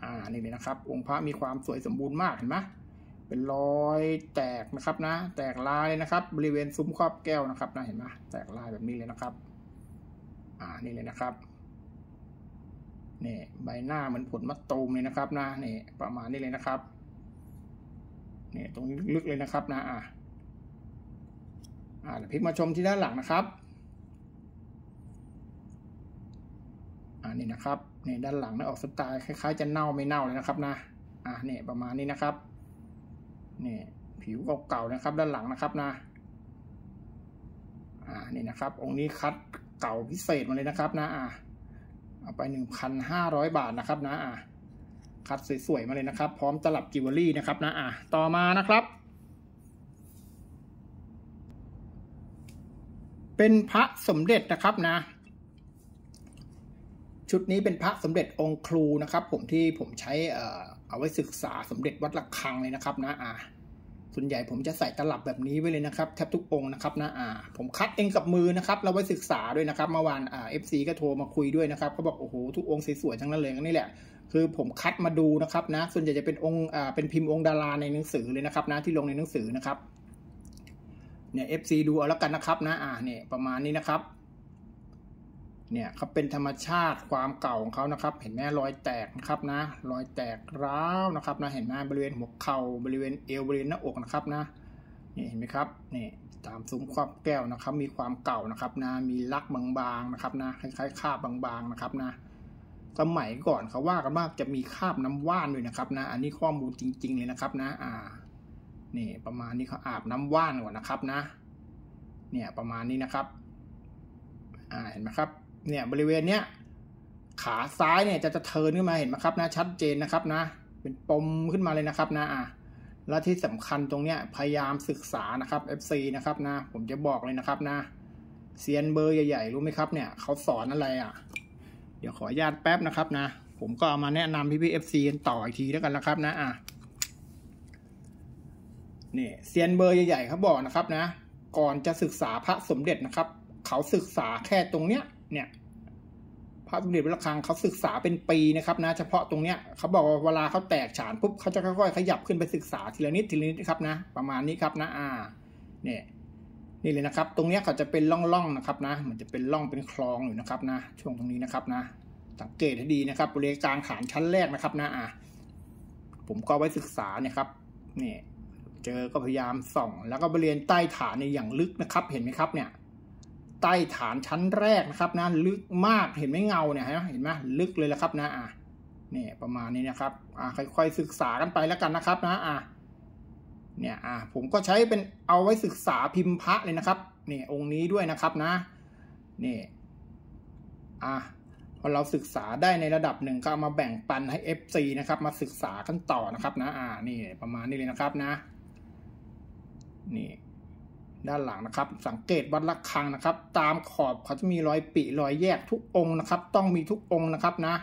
อ่านี่เลยนะครับ องค์พระมีความสวยสมบูรณ์มากเห็นไหมเป็นรอยแตกนะครับนะ แตกลายนะครับ บริเวณซุ้มครอบแก้วนะครับนะเห็นไหมแตกลายแบบนี้เลยนะครับ อ่านี่เลยนะครับนี่ใบหน้าเหมือนผลมะตูมเลยนะครับนะนี่ประมาณนี้เลยนะครับนี่ตรงนี้ลึกเลยนะครับนะอ่า อ่าพลิกมาชมที่ด้านหลังนะครับอ่านี่นะครับนี่ด้านหลังนะออกสไตล์คล้ายๆ จะเน่าไม่เน่าเลยนะครับนะอ่าเนี่ยประมาณนี้นะครับนี่ผิวเก่าๆนะครับ ด้านหลังนะครับนะอ่านี่นะครับ องค์นี้คัดเก่าพิเศษมาเลยนะครับนะอ่าเอาไปหนึ่งพันห้าร้อยบาทนะครับนะอ่าคัดสวยๆมาเลยนะครับ พร้อมตลับจิวเวลรี่นะครับนะอ่าต่อมานะครับ เป็นพระสมเด็จนะครับนะ ชุดนี้เป็นพระสมเด็จองค์ครูนะครับ ผมที่ผมใช้เอ่อเอาไว้ศึกษาสมเด็จวัดระฆังเลยนะครับนะอ่าส่วนใหญ่ผมจะใส่ตลับแบบนี้ไว้เลยนะครับแทบทุกองค์นะครับนะอ่าผมคัดเองกับมือนะครับเอาไว้ศึกษาด้วยนะครับเมื่อวานอ่า FC ก็โทรมาคุยด้วยนะครับเขาบอกโอ้โหทุกองค์สวยๆทั้งนั้นเลยนี่แหละคือผมคัดมาดูนะครับนะส่วนใหญ่จะเป็นองค์อ่าเป็นพิมพ์องค์ดาราในหนังสือเลยนะครับนะที่ลงในหนังสือนะครับ เนี่ย FC ดูเอาแล้วกันนะครับนะอ่าเนี่ยประมาณนี้นะครับ เนี่ยเขาเป็นธรรมชาติความเก่าของเขานะครับ เห็นไหมรอยแตกนะครับนะ รอยแตกร้าวนะครับนะเห็นไหมบริเวณหัวเข่าบริเวณเอวบริเวณหน้าอกนะครับนะนี่เห็นไหมครับนี่ตามซุ้มครอบแก้วนะครับ มีความเก่านะครับนะมีรักบางๆนะครับนะคล้ายๆคราบบางๆนะครับนะสมัยก่อนเขาว่ากันว่าจะมีคราบน้ำว่านด้วยนะครับนะ อันนี้ข้อมูลจริง ๆ เลยนะครับนะอ่า นี่ประมาณนี้เขาอาบน้ำว่านก่อนนะครับนะ เนี่ยประมาณนี้นะครับ อ่าเห็นไหมครับ เนี่ยบริเวณเนี้ยขาซ้ายเนี่ยจะจะเทินขึ้นมาเห็นไหมครับนะชัดเจนนะครับนะ เป็นปมขึ้นมาเลยนะครับนะอ่าและที่สำคัญตรงเนี้ยพยายามศึกษานะครับ FC นะครับนะ ผมจะบอกเลยนะครับนะเซียนเบอร์ใหญ่ๆรู้ไหมครับเนี่ยเขาสอนอะไรอะ เดี๋ยวขออนุญาตแป๊บนะครับนะ ผมก็เอามาแนะนำพี่พี่ FC กันต่ออีกทีแล้วกันนะครับนะอะ นี่เซียนเบอร์ใหญ่ๆเขาบอกนะครับนะ ก่อนจะศึกษาพระสมเด็จนะครับ เขาศึกษาแค่ตรงเนี้ยเนี่ยพระสมเด็จพระคังเขาศึกษาเป็นปีนะครับนะ เฉพาะตรงเนี้ยเขาบอกว่าเวลาเขาแตกฉานปุ๊บเขาจะค่อยๆขยับขึ้นไปศึกษาทีละนิดทีละนิดครับนะ ประมาณนี้ครับนะอ่าเนี่ยนี่เลยนะครับ ตรงนี้เขาจะเป็นร่องๆนะครับนะมันจะเป็นร่องเป็นคลองอยู่นะครับนะ ช่วงตรงนี้นะครับนะ สังเกตให้ดีนะครับบริเวณกลางฐานชั้นแรกนะครับนะอะผมก็ไว้ศึกษาเนี่ยครับนี่ เจอก็พยายามส่อง แล้วก็บริเวณใต้ฐานในอย่างลึกนะครับ เห็นไหมครับเนี่ยใต้ฐานชั้นแรกนะครับนะลึกมากเห็นไหมเงาเนี่ยเห็นไหมลึกเลยแล้วครับนะอะเนี่ยประมาณนี้นะครับอะค่อยๆศึกษากันไปแล้วกันนะครับนะอะเนี่ยอ่าผมก็ใช้เป็นเอาไว้ศึกษาพิมพ์พระเลยนะครับเนี่ยองค์นี้ด้วยนะครับนะเนี่ยอ่าพอเราศึกษาได้ในระดับหนึ่งก็เอามาแบ่งปันให้ FC นะครับ มาศึกษากันต่อนะครับนะอ่านี่ประมาณนี้เลยนะครับนะ นี่ด้านหลังนะครับ สังเกตวัดระฆังนะครับ ตามขอบเขาจะมีรอยปิรอยแยกทุกองค์นะครับ ต้องมีทุกองค์นะครับนะ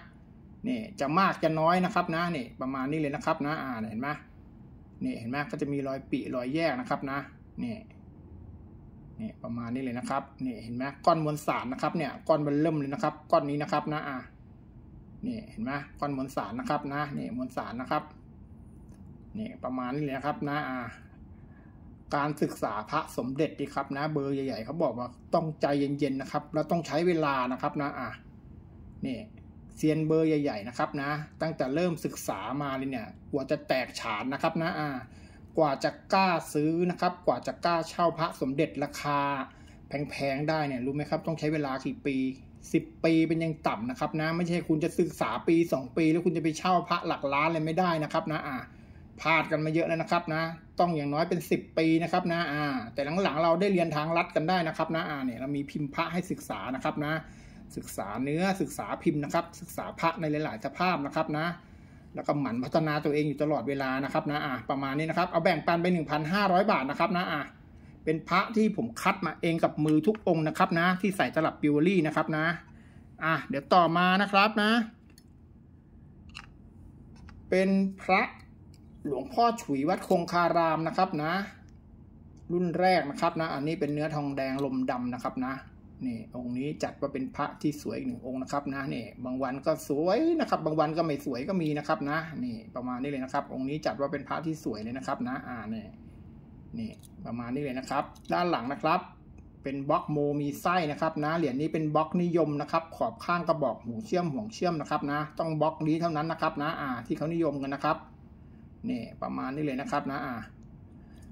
นี่จะมากจะน้อยนะครับนะนี่ประมาณนี้เลยนะครับนะอ่าเห็นไหมนี่เห็นไหมก็จะมีรอยปีรอยแยกนะครับนะนี่นี่ประมาณนี้เลยนะครับนี่เห็นไหมก้อนมวลสารนะครับเนี่ยก้อนมันเริ่มเลยนะครับ ก้อนนี้นะครับนะอะนี่เห็นไหมก้อนมวลสารนะครับนะนี่มวลสารนะครับนี่ประมาณนี้เลยนะครับนะอะ การศึกษาพระสมเด็จดีครับนะ เบอร์ใหญ่ๆเขาบอกว่าต้องใจเย็นๆนะครับ แล้วต้องใช้เวลานะครับนะอะนี่เซียนเบอร์ใหญ่ ๆ นะครับนะ ตั้งแต่เริ่มศึกษามาเลยเนี่ยกว่าจะแตกฉานนะครับนะอ่ากว่าจะกล้าซื้อนะครับ กว่าจะกล้าเช่าพระสมเด็จราคาแพงๆได้เนี่ยรู้ไหมครับ ต้องใช้เวลากี่ปีสิบปีเป็นยังต่ำนะครับนะ ไม่ใช่คุณจะศึกษาปีสองปี แล้วคุณจะไปเช่าพระหลักล้านเลยไม่ได้นะครับนะอ่า พลาดกันมาเยอะแล้วนะครับนะ ต้องอย่างน้อยเป็นสิบปีนะครับนะอ่าแต่หลังๆ เราได้เรียนทางลัดกันได้นะครับนะอ่าเนี่ยเรามีพิมพ์พระให้ศึกษานะครับนะ ศึกษาเนื้อศึกษาพิมพ์นะครับ ศึกษาพระในหลาย ๆ สภาพนะครับนะ แล้วก็หมั่นพัฒนาตัวเองอยู่ตลอดเวลานะครับนะอะประมาณนี้นะครับ เอาแบ่งปันไป 1,500 บาทนะครับนะอะเป็นพระที่ผมคัดมาเองกับมือทุกองค์นะครับนะ ที่ใส่ตลับปิวเวอรี่นะครับนะอะเดี๋ยวต่อมานะครับนะ เป็นพระ หลวงพ่อฉุยวัดคงคารามนะครับนะ รุ่นแรกนะครับนะ อันนี้เป็นเนื้อทองแดงลมดำนะครับนะนี่องค์นี้จัดว่าเป็นพระที่สวยอีกหนึ่งองค์นะครับนะนี่บางวันก็สวยนะครับ บางวันก็ไม่สวยก็มีนะครับนะนี่ประมาณนี้เลยนะครับ องค์นี้จัดว่าเป็นพระที่สวยเลยนะครับนะอ่านี่นี่ประมาณนี้เลยนะครับ ด้านหลังนะครับ เป็นบล็อกโมมีไส้นะครับนะเหรียญนี้เป็นบล็อกนิยมนะครับ ขอบข้างกระบอกหูเชื่อมห่วงเชื่อมนะครับนะ ต้องบล็อกนี้เท่านั้นนะครับนะอ่าที่เขานิยมกันนะครับ นี่ประมาณนี้เลยนะครับนะอ่า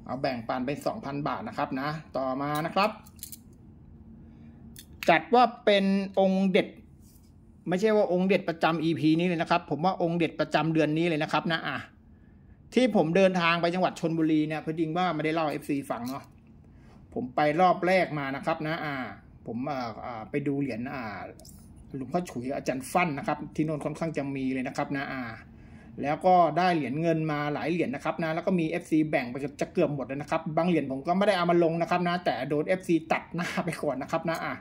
เอาแบ่งปันไปสองพันบาทนะครับนะ ต่อมานะครับ จัดว่าเป็นองค์เด็ด ไม่ใช่ว่าองค์เด็ดประจำ EP นี้เลยนะครับ ผมว่าองค์เด็ดประจำเดือนนี้เลยนะครับนะอะที่ผมเดินทางไปจังหวัดชนบุรีเนี่ยพอดีว่าไม่ได้เล่าเอฟซีฟังเนาะผมไปรอบแรกมานะครับนะอ่า ผมอ่าไปดูเหรียญอ่าหลวงพ่อฉุยอาจารย์ฟั่นนะครับ ที่นนค่อนข้างจะมีเลยนะครับนะอ่า แล้วก็ได้เหรียญเงินมาหลายเหรียญนะครับนะแล้วก็มี FC แบ่งไปจะเกือบหมดเลยนะครับ บางเหรียญผมก็ไม่ได้เอามาลงนะครับนะ แต่โดน FC ตัดหน้าไปก่อนนะครับนะอะ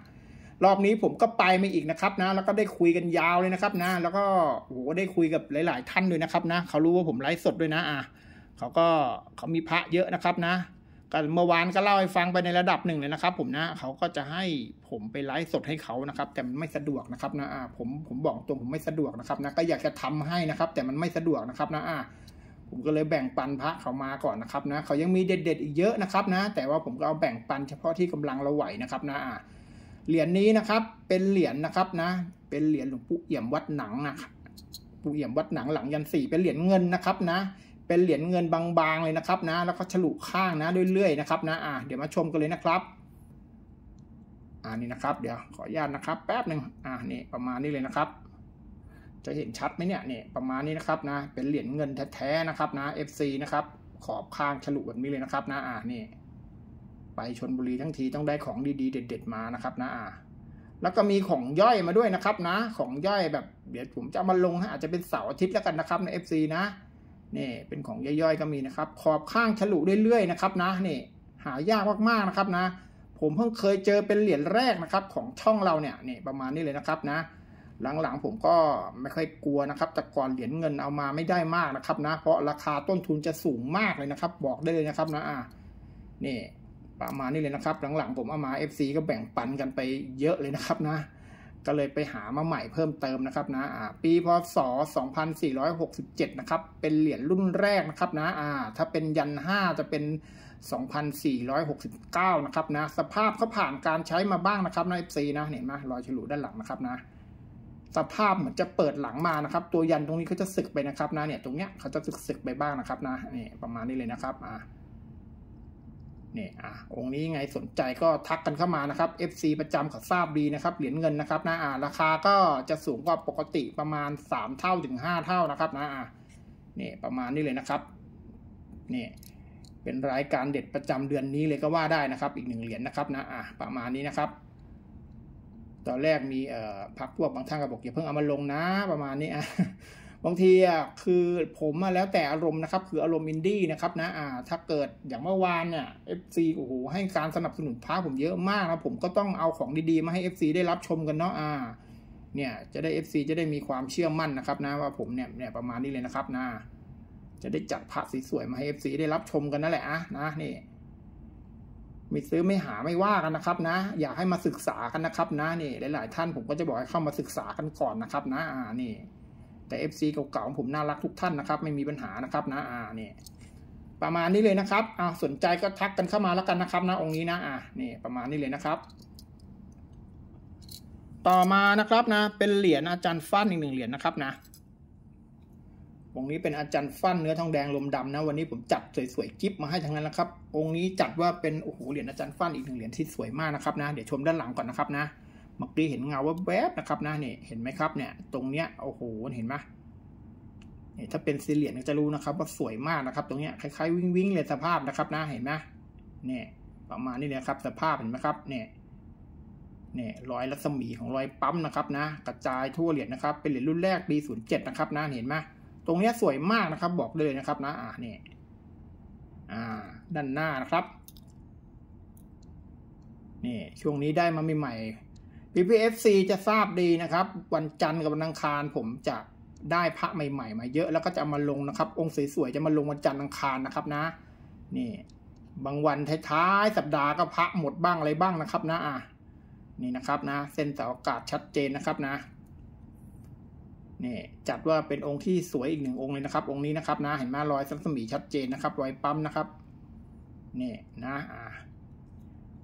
รอบนี้ผมก็ไปมาอีกนะครับนะ แล้วก็ได้คุยกันยาวเลยนะครับนะ แล้วก็โหได้คุยกับหลาย ๆ ท่านด้วยนะครับนะ เขารู้ว่าผมไลฟ์สดด้วยนะอะเขาก็เขามีพระเยอะนะครับนะ กันเมื่อวานก็เล่าให้ฟังไปในระดับหนึ่งเลยนะครับ ผมนะเขาก็จะให้ผมไปไลฟ์สดให้เขานะครับ แต่มันไม่สะดวกนะครับนะอะผมผมบอกตรงผมไม่สะดวกนะครับนะก็อยากจะทำให้นะครับ แต่มันไม่สะดวกนะครับนะอะผมก็เลยแบ่งปันพระเขามาก่อนนะครับนะเขายังมีเด็ดๆอีกเยอะนะครับนะ แต่ว่าผมก็เอาแบ่งปันเฉพาะที่กำลังเราไหวนะครับนะอะเหรียญนี้นะครับเป็นเหรียญนะครับนะ เป็นเหรียญหลวงปู่เอี่ยมวัดหนังนะครับปู่เอี่ยมวัดหนังหลังยันสี่เป็นเหรียญเงินนะครับนะ เป็นเหรียญเงินบางๆเลยนะครับนะ แล้วก็ฉลุข้างนะเรื่อยๆนะครับนะอ่าเดี๋ยวมาชมกันเลยนะครับอ่านี่นะครับ เดี๋ยวขออนุญาตนะครับ แป๊บหนึ่งอ่านี่ประมาณนี้เลยนะครับ จะเห็นชัดไหมเนี่ยนี่ประมาณนี้นะครับนะ เป็นเหรียญเงินแท้ๆนะครับนะ FC นะครับ ขอบข้างฉลุแบบนี้เลยนะครับนะอ่านี่ ไปชนบุรีทั้งทีต้องได้ของดีๆ เด็ด ๆมานะครับนะอ่าแล้วก็มีของย่อยมาด้วยนะครับนะ ของย่อยแบบเดี๋ยวผมจะมาลงอาจจะเป็นเสาร์อาทิตย์แล้วกันนะครับใน FC นะ นี่เป็นของย่อยๆก็มีนะครับ ขอบข้างฉลุเรื่อยๆนะครับนะนี่หายากมากๆนะครับนะ ผมเพิ่งเคยเจอเป็นเหรียญแรกนะครับ ของช่องเราเนี่ยนี่ประมาณนี้เลยนะครับนะ หลังๆผมก็ไม่ค่อยกลัวนะครับ แต่ก่อนเหรียญเงินเอามาไม่ได้มากนะครับนะ เพราะราคาต้นทุนจะสูงมากเลยนะครับ บอกได้เลยนะครับนะอ่านี่ประมาณนี้เลยนะครับ หลังๆผมเอามา FC ก็แบ่งปันกันไปเยอะเลยนะครับนะ ก็เลยไปหามาใหม่เพิ่มเติมนะครับนะอ่าปีพศ 2467 นะครับ เป็นเหรียญรุ่นแรกนะครับนะอ่าถ้าเป็นยัน 5 จะเป็น 2469 นะครับนะ สภาพเขาผ่านการใช้มาบ้างนะครับนะ FC นะ เห็นไหมรอยฉลุด้านหลังนะครับนะ สภาพเหมือนจะเปิดหลังมานะครับ ตัวยันตรงนี้เขาจะสึกไปนะครับนะ เนี่ย ตรงเนี้ยเขาจะสึกสึกไปบ้างนะครับนะ นี่ประมาณนี้เลยนะครับ อ่า นี่อะองค์นี้ไงสนใจก็ทักกันเข้ามานะครับ FC ประจำเขาทราบดีนะครับ เหรียญเงินนะครับนะอ่าราคาก็จะสูงกว่าปกติประมาณ 3 เท่าถึง 5 เท่านะครับนะอ่านี่ประมาณนี้เลยนะครับนี่เป็นรายการเด็ดประจำเดือนนี้เลยก็ว่าได้นะครับ อีกหนึ่งเหรียญนะครับนะอ่าประมาณนี้นะครับ ตอนแรกมีเอ่อพักพวกบางท่านก็บอกอย่าเพิ่งเอามาลงนะประมาณนี้อะ บางทีอะคือผมมาแล้วแต่อารมณ์นะครับ คืออารมณ์อินดี้นะครับนะอ่าถ้าเกิดอย่างเมื่อวานเนี่ย FC โอ้โหให้การสนับสนุนพาผมเยอะมากนะผมก็ต้องเอาของดีๆ มาให้ FC ได้รับชมกันเนาะอ่าเนี่ยจะได้ FC จะได้มีความเชื่อมั่นนะครับนะว่าผมเนี่ยเนี่ยประมาณนี้เลยนะครับนะจะได้จัดพระสวยๆมาให้ FC ได้รับชมกันนั่นแหละอะนะนี่ไม่ซื้อไม่หาไม่ว่ากันนะครับนะ อยากให้มาศึกษากันนะครับนะนี่หลาย ๆ ท่านผมก็จะบอกให้เข้ามาศึกษากันก่อนนะครับนะอ่านี่ แต่ FC เก่าๆของผมน่ารักทุกท่านนะครับ ไม่มีปัญหานะครับนะอ่านี่ยประมาณนี้เลยนะครับอ่าสนใจก็ทักกันเข้ามาแล้วกันนะครับนะองค์นี้นะอ่านี่ประมาณนี้เลยนะครับ ต่อมานะครับนะ เป็นเหรียญอาจารย์ฟันอีกหนึ่งเหรียญนะครับนะองค์นี้เป็นอาจารย์ฟันเนื้อทองแดงลมดำนะ วันนี้ผมจัดสวยๆกิฟมาให้ทั้งนั้นนะครับ องค์นี้จัดว่าเป็นโอ้โหเหรียญอาจารย์ฟันอีกหนึ่งเหรียญที่สวยมากนะครับนะ เดี๋ยวชมด้านหลังก่อนนะครับนะ เมื่อกี้เห็นเงาแวบๆนะครับนะเนี่ยเห็นไหมครับเนี่ยตรงเนี้ยโอ้โหเห็นไหมเนี่ยถ้าเป็นซีเลียนจะรู้นะครับ ว่าสวยมากนะครับ ตรงเนี้ยคล้ายๆวิ่งวิ่งเลยสภาพนะครับนะเห็นไหมเนี่ยประมาณนี้เลยครับ สภาพเห็นไหมครับเนี่ยเนี่ยรอยรัศมีของรอยปั๊มนะครับนะ กระจายทั่วเหรียญนะครับ เป็นเหรียญรุ่นแรกปีศูนย์เจ็ดนะครับนะเห็นไหมตรงเนี้ยสวยมากนะครับ บอกเลยนะครับนะอ่าเนี่ยอ่า ด้านหน้านะครับนี่ช่วงนี้ได้มาใหม่ๆ PPFC จะทราบดีนะครับ วันจันทร์กับวันอังคารผมจะได้พระใหม่ๆมาเยอะแล้วก็จะมาลงนะครับ องค์สวยๆจะมาลงวันจันทร์อังคารนะครับนะ นี่ บางวันท้ายๆสัปดาห์ก็พระหมดบ้างอะไรบ้างนะครับนะอะนี่นะครับนะ เส้นเสาอากาศชัดเจนนะครับนะนี่จัดว่าเป็นองค์ที่สวยอีกหนึ่งองค์เลยนะครับ องค์นี้นะครับนะเห็นไหมรอยสัมสมีชัดเจนนะครับ รอยปั๊มนะครับนี่นะอ่า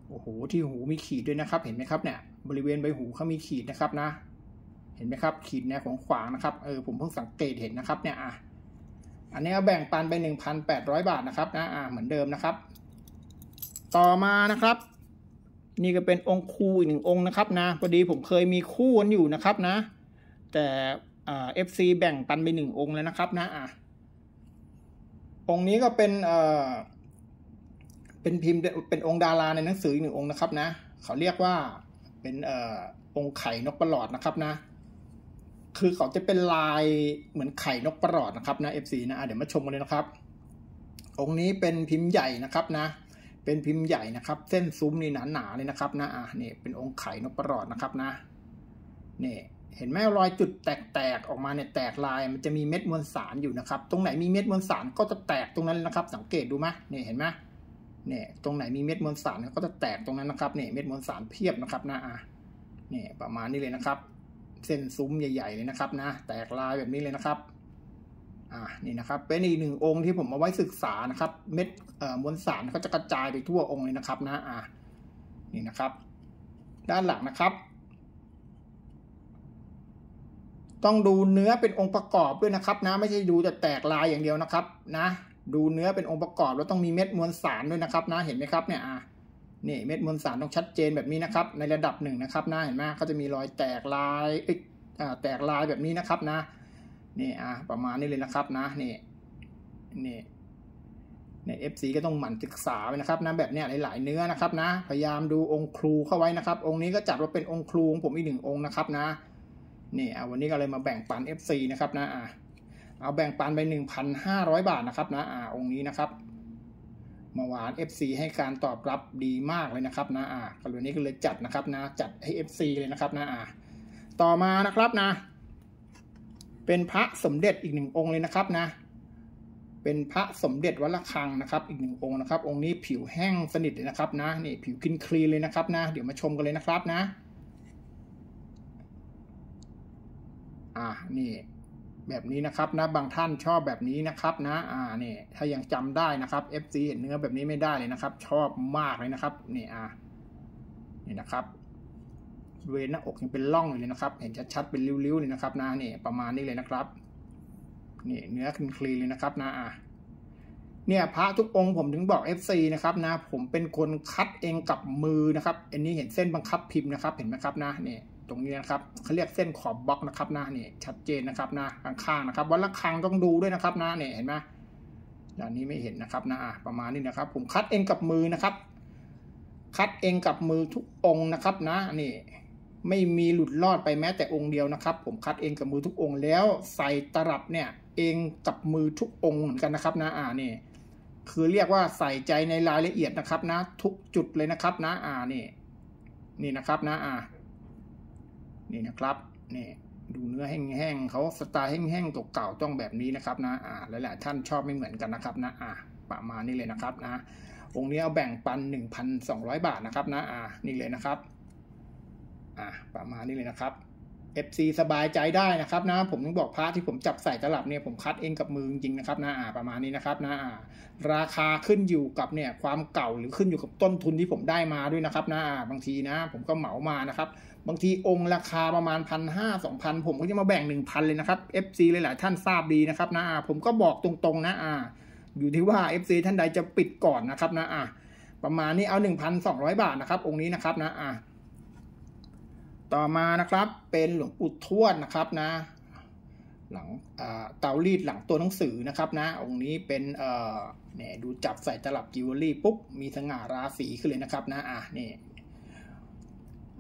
โอ้โหที่หูมีขีดด้วยนะครับ เห็นไหมครับเนี่ย บริเวณใบหูเขามีขีดนะครับนะ เห็นไหมครับ ขีดแนวของขวางนะครับ เออผมเพิ่งสังเกตเห็นนะครับเนี่ยอะอันนี้เอาแบ่งปันไปหนึ่งพันแปดร้อยบาทนะครับนะอ่าเหมือนเดิมนะครับ ต่อมานะครับ นี่ก็เป็นองค์ครูอีกหนึ่งองค์นะครับนะพอดีผมเคยมีคู่กันอยู่นะครับนะ แต่ FC แบ่งปันไปหนึ่งองค์แล้วนะครับนะอะองค์นี้ก็เป็นเอ่อเป็นพิมพ์เป็นองค์ดาราในหนังสืออีกหนึ่งองค์นะครับนะ เขาเรียกว่า เป็นเอ่อองค์ไข่นกประหลอดนะครับนะ คือเขาจะเป็นลายเหมือนไข่นกประหลอดนะครับนะ FC นะเดี๋ยวมาชมกันเลยนะครับ องค์นี้เป็นพิมพ์ใหญ่นะครับนะ เป็นพิมพ์ใหญ่นะครับ เส้นซุ้มนี่หนาๆเลยนะครับนะอะนี่เป็นองค์ไข่นกประหลอดนะครับนะนี่เห็นไหมรอยจุดแตกๆออกมาเนี่ยแตกลายมันจะมีเม็ดมวลสารอยู่นะครับ ตรงไหนมีเม็ดมวลสารก็จะแตกตรงนั้นนะครับ สังเกตดูไหมเนี่ยเห็นไหม เนี่ยตรงไหนมีเม็ดมวลสารก็จะแตกตรงนั้นนะครับเนี่ยเม็ดมวลสารเพียบนะครับนะอะเนี่ยประมาณนี้เลยนะครับ เส้นซุ้มใหญ่ๆเลยนะครับนะแตกลายแบบนี้เลยนะครับอ่านี่นะครับเป็นอีกหนึ่งองค์ที่ผมเอาไว้ศึกษานะครับ เม็ดเอ่อมวลสารก็จะกระจายไปทั่วองค์เลยนะครับนะอ่านี่นะครับ ด้านหลังนะครับ ต้องดูเนื้อเป็นองค์ประกอบด้วยนะครับ นะ ไม่ใช่ดูแต่แตกลายอย่างเดียวนะครับ นะ ดูเนื้อเป็นองค์ประกอบแล้วต้องมีเม็ดมวลสารด้วยนะครับนะเห็นไหมครับเนี่ยอะนี่เม็ดมวลสารต้องชัดเจนแบบนี้นะครับในระดับหนึ่งนะครับนะเห็นไหมเขาจะมีรอยแตกลายอ่าแตกลายแบบนี้นะครับนะนี่อะประมาณนี้เลยนะครับนะนี่นี่ใน FC ก็ต้องหมั่นศึกษาไว้นะครับนะแบบเนี้หลาย ๆ เนื้อนะครับนะ พยายามดูองค์ครูเข้าไว้นะครับ องค์นี้ก็จัดว่าเป็นองค์ครูของผมอีกหนึ่งองค์นะครับนะนี่เอาวันนี้ก็เลยมาแบ่งปัน FC นะครับนะอ่า เอาแบ่งปันไป 1,500 บาทนะครับนะอ่าองค์นี้นะครับเมื่อวาน FC ให้การตอบรับดีมากเลยนะครับนะอ่าก็เลยนี้ก็เลยจัดนะครับนะจัดให้ FC เลยนะครับนะอ่าต่อมานะครับนะ เป็นพระสมเด็จอีกหนึ่งองค์เลยนะครับนะ เป็นพระสมเด็จวัดระฆังนะครับ อีกหนึ่งองค์นะครับ องค์นี้ผิวแห้งสนิทเลยนะครับนะนี่ผิวกินคลีเลยนะครับนะ เดี๋ยวมาชมกันเลยนะครับนะ อ่านี่ แบบนี้นะครับนะบางท่านชอบแบบนี้นะครับนะอ่าเนี่ยถ้ายังจำได้นะครับ FC เห็นเนื้อแบบนี้ไม่ได้เลยนะครับ ชอบมากเลยนะครับนี่อ่านี่นะครับบริเวณหน้าอกยังเป็นร่องอยู่เลยนะครับ เห็นชัดๆเป็นริ้วๆเลยนะครับนะนี่ประมาณนี้เลยนะครับนี่เนื้อคลีนคลีเลยนะครับนะอ่าเนี่ยพระทุกองค์ผมถึงบอก FC นะครับนะ ผมเป็นคนคัดเองกับมือนะครับ อันนี้เห็นเส้นบังคับพิมพ์นะครับ เห็นไหมครับนะนี่ ตรงนี้นะครับเขาเรียกเส้นขอบบล็อกนะครับนะนี่ชัดเจนนะครับนะข้างๆนะครับวันละครั้งต้องดูด้วยนะครับนะเนี่ยเห็นไหมด้านนี้ไม่เห็นนะครับนะประมาณนี้นะครับ ผมคัดเองกับมือนะครับ คัดเองกับมือทุกองค์นะครับนะนี่ไม่มีหลุดรอดไปแม้แต่องค์เดียวนะครับ ผมคัดเองกับมือทุกองค์แล้วใส่ตลับเนี่ยเองกับมือทุกองค์เหมือนกันนะครับนะอ่านี่คือเรียกว่าใส่ใจในรายละเอียดนะครับนะ ทุกจุดเลยนะครับนะอ่านี่นี่นะครับนะอ่า นี่นะครับนี่ดูเนื้อแห้งๆเขาสไตล์แห้งๆตกเก่าต้องแบบนี้นะครับนะอ่าหลายๆท่านชอบไม่เหมือนกันนะครับนะอ่าประมาณนี้เลยนะครับนะองค์นี้เอาแบ่งปัน 1,200 บาทนะครับนะอ่านี่เลยนะครับอ่าประมาณนี้เลยนะครับ FC สบายใจได้นะครับนะผมต้องบอกพระที่ผมจับใส่ตลับเนี่ยผมคัดเองกับมือจริงนะครับนะอ่าประมาณนี้นะครับนะอ่าราคาขึ้นอยู่กับเนี่ยความเก่าหรือขึ้นอยู่กับต้นทุนที่ผมได้มาด้วยนะครับนะบางทีนะ ผมก็เหมามานะครับ บางทีองค์ราคาประมาณพันห้าสองพันผมก็จะมาแบ่งหนึ่งพันเลยนะครับ FC หลายๆท่านทราบดีนะครับนะผมก็บอกตรงๆนะอ่าอยู่ที่ว่า FC ท่านใดจะปิดก่อนนะครับนะอ่าประมาณนี้เอาหนึ่งพันสองร้อยบาทนะครับ องค์นี้นะครับนะอ่าต่อมานะครับเป็นหลวงปู่ทวดนะครับนะ หลังเตารีดหลังตัวหนังสือนะครับนะ องค์นี้เป็นเอ่อเนี่ยดูจับใส่ตลับจิวเวลรี่ปุ๊บมีสง่าราศีขึ้นเลยนะครับนะอะนี่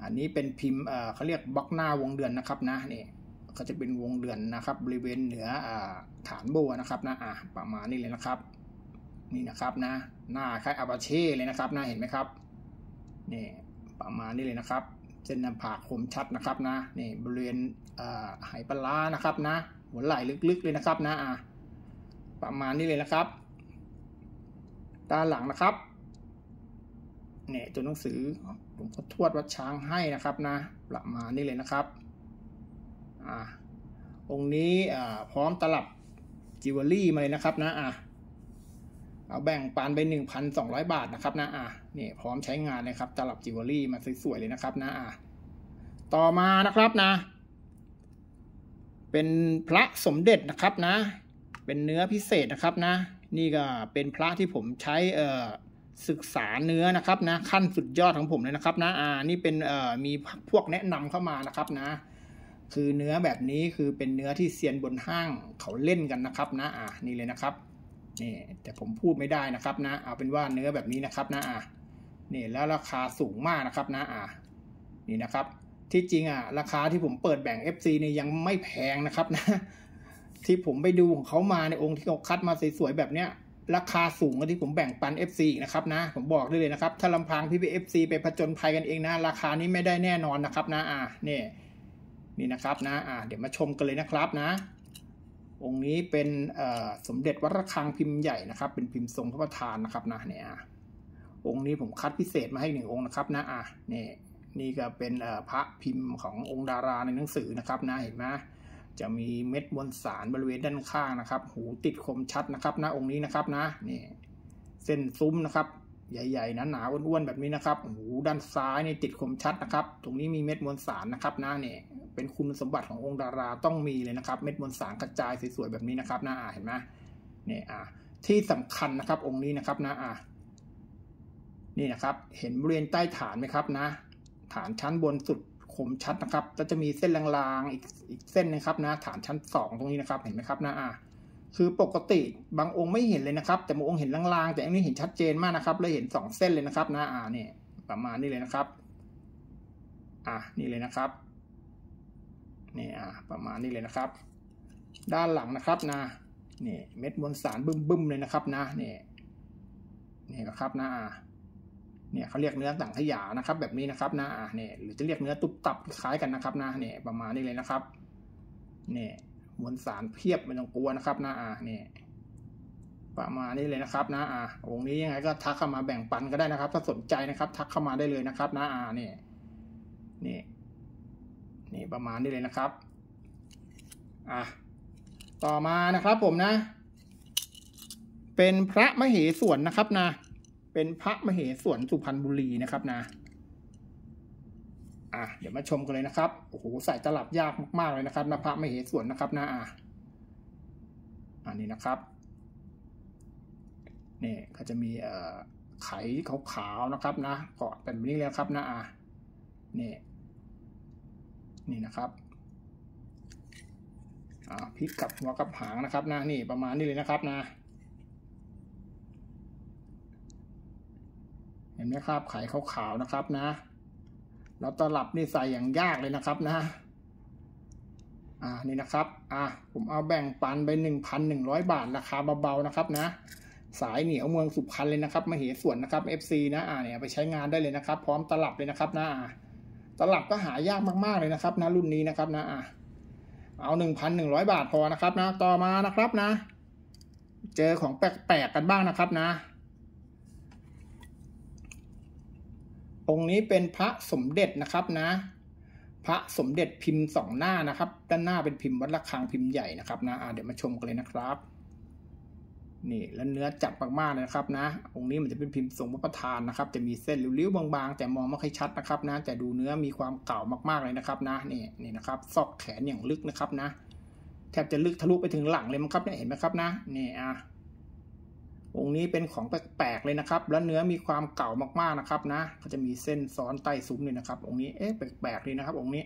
อันนี้เป็นพิมพ์เขาเรียกบล็อกหน้าวงเดือนนะครับนะนี่ก็จะเป็นวงเดือนนะครับบริเวณเหนือฐานโบนะครับนะอะประมาณนี้เลยนะครับ นี่นะครับนะหน้าคล้ายอาปาเช่เลยนะครับนะเห็นไหมครับนี่ประมาณนี้เลยนะครับเส้นหน้าผากคมชัดนะครับนะนี่บริเวณไหปลาร้านะครับนะ หัวไหล่ลึกๆเลยนะครับนะอะประมาณนี้เลยนะครับด้านหลังนะครับ เนี่ยตัวหนังสือผมก็ทวดวัดช้างให้นะครับนะประมาณนี้เลยนะครับอ่าองค์นี้อ่าพร้อมตลับจิวเวลรี่มาเลยนะครับนะอะเอาแบ่งปันไปหนึ่งพันสองร้อยบาทนะครับนะอะนี่พร้อมใช้งานเลยครับตลับจิวเวลรี่มาสวยๆเลยนะครับนะอะต่อมานะครับนะ เป็นพระสมเด็จนะครับนะ เป็นเนื้อพิเศษนะครับนะ นี่ก็เป็นพระที่ผมใช้เอ่อ ศึกษาเนื้อนะครับนะขั้นสุดยอดของผมเลยนะครับนะอ่านี่เป็นเอ่อมีพวกแนะนำเข้ามานะครับนะ คือเนื้อแบบนี้คือเป็นเนื้อที่เซียนบนห้างเขาเล่นกันนะครับนะอ่านี่เลยนะครับนี่แต่ผมพูดไม่ได้นะครับนะ เอาเป็นว่าเนื้อแบบนี้นะครับนะอ่านี่แล้วราคาสูงมากนะครับนะอ่านี่นะครับ ที่จริงอะราคาที่ผมเปิดแบ่ง FC เนี่ยยังไม่แพงนะครับนะ ที่ผมไปดูของเขามาในองค์ที่เขาคัดมาสวยๆแบบเนี้ย ราคาสูงกว่าที่ผมแบ่งปัน FC อีกนะครับนะ ผมบอกได้เลยนะครับ ถ้าลำพังพี่พี่ FC ไปผจญภัยกันเองนะ ราคานี้ไม่ได้แน่นอนนะครับนะอ่านี่นี่นะครับนะอ่าเดี๋ยวมาชมกันเลยนะครับนะ องค์นี้เป็นสมเด็จวัดระฆังพิมพ์ใหญ่นะครับ เป็นพิมพ์ทรงพระประธานนะครับนะเนี่ยองค์นี้ผมคัดพิเศษมาให้หนึ่งองค์นะครับนะอ่านี่นี่ก็เป็นพระพิมพ์ขององค์ดาราในหนังสือนะครับนะเห็นไหม จะมีเม็ดมวลสารบริเวณด้านข้างนะครับ หูติดคมชัดนะครับนะองค์นี้นะครับนะนี่เส้นซุ้มนะครับ ใหญ่ๆนะหนาอ้วนๆแบบนี้นะครับหูด้านซ้ายนี่ติดคมชัดนะครับ ตรงนี้มีเม็ดมวลสารนะครับนะเนี่ยเป็นคุณสมบัติขององค์ดาราต้องมีเลยนะครับ เม็ดมวลสารกระจายสวยๆแบบนี้นะครับนะอ่าเห็นไหมเนี่ยอ่าที่สำคัญนะครับองค์นี้นะครับนะอ่านี่นะครับ เห็นบริเวณใต้ฐานไหมครับนะ ฐานชั้นบนสุด คมชัดนะครับแล้วจะมีเส้นลางๆอีกอีกเส้นนะครับนะฐานชั้นสองตรงนี้นะครับเห็นไหมครับนะอ่าคือปกติบางองค์ไม่เห็นเลยนะครับ แต่บางองค์เห็นลางๆ แต่อันนี้เห็นชัดเจนมากนะครับเลยเห็นสองเส้นเลยนะครับนะอ่าเนี่ยประมาณนี้เลยนะครับอ่านี่เลยนะครับนี่อ่าประมาณนี้เลยนะครับ ด้านหลังนะครับนะนี่เม็ดมวลสารบึ้มๆเลยนะครับนะนี่นี่นะครับนะอ่า เนี่ยเขาเรียกเนื้อต่างขยานะครับแบบนี้นะครับนะอ่าเนี่ยหรือจะเรียกเนื้อตุบตับคล้ายกันนะครับนะเนี่ยประมาณนี้เลยนะครับเนี่ยมวลสารเพียบไม่ต้องกลัวนะครับนะอ่าเนี่ยประมาณนี้เลยนะครับนะอ่าองค์นี้ยังไงก็ทักเข้ามาแบ่งปันก็ได้นะครับ ถ้าสนใจนะครับ ทักเข้ามาได้เลยนะครับนะอ่าเนี่ยนี่นี่ประมาณนี้เลยนะครับอะต่อมานะครับผมนะ เป็นพระมเหสวนนะครับนะ เป็นพระมเหสวนสุพรรณบุรีนะครับนะอะเดี๋ยวมาชมกันเลยนะครับโอ้โหใส่ตลับยากมากๆเลยนะครับนะพระมเหสวนนะครับนะอะอันนี้นะครับนี่เขาจะมีเอ่อไขขาวๆนะครับนะเกาะเป็นแบบนี้เลยครับนะอะนี่นี่นะครับอ่าพลิกกับหัวกับหางนะครับนะนี่ประมาณนี้เลยนะครับนะ เห็นไหมครับไข่ขาวๆนะครับนะแล้วตลับนี่ใส่อย่างยากเลยนะครับนะ อ่านี่นะครับ อ่าผมเอาแบ่งปันไปหนึ่งพันหนึ่งร้อยบาทราคาเบาๆนะครับนะ สายเหนียวเมืองสุพรรณเลยนะครับมาเหส่วนนะครับ FC นะอ่าเนี่ยไปใช้งานได้เลยนะครับ พร้อมตลับเลยนะครับนะตลับก็หายากมากๆเลยนะครับนะรุ่นนี้นะครับนะอ่าเอาหนึ่งพันหนึ่งร้อยบาทพอนะครับนะ ต่อมานะครับนะ เจอของแปลกๆกันบ้างนะครับนะ องค์นี้เป็นพระสมเด็จนะครับนะ พระสมเด็จพิมพ์สองหน้านะครับ ด้านหน้าเป็นพิมพ์วัดระฆังพิมพ์ใหญ่นะครับนะเดี๋ยวมาชมกันเลยนะครับนี่แล้วเนื้อจับมากๆเลยนะครับนะ องค์นี้มันจะเป็นพิมพ์ทรงพระประธานนะครับ จะมีเส้นริ้วๆบางๆ แต่มองไม่ค่อยชัดนะครับนะแต่ดูเนื้อมีความเก่ามากๆเลยนะครับนะนี่นี่นะครับซอกแขนอย่างลึกนะครับนะ แทบจะลึกทะลุไปถึงหลังเลยมั้งครับเนี่ยเห็นไหมครับนะนี่อะ องค์นี้เป็นของแปลกๆเลยนะครับ แล้วเนื้อมีความเก่ามากๆนะครับนะก็จะมีเส้นซ้อนใต้ซุ้มเลยนะครับ องค์นี้เอ๊ะแปลกๆเลยนะครับองค์นี้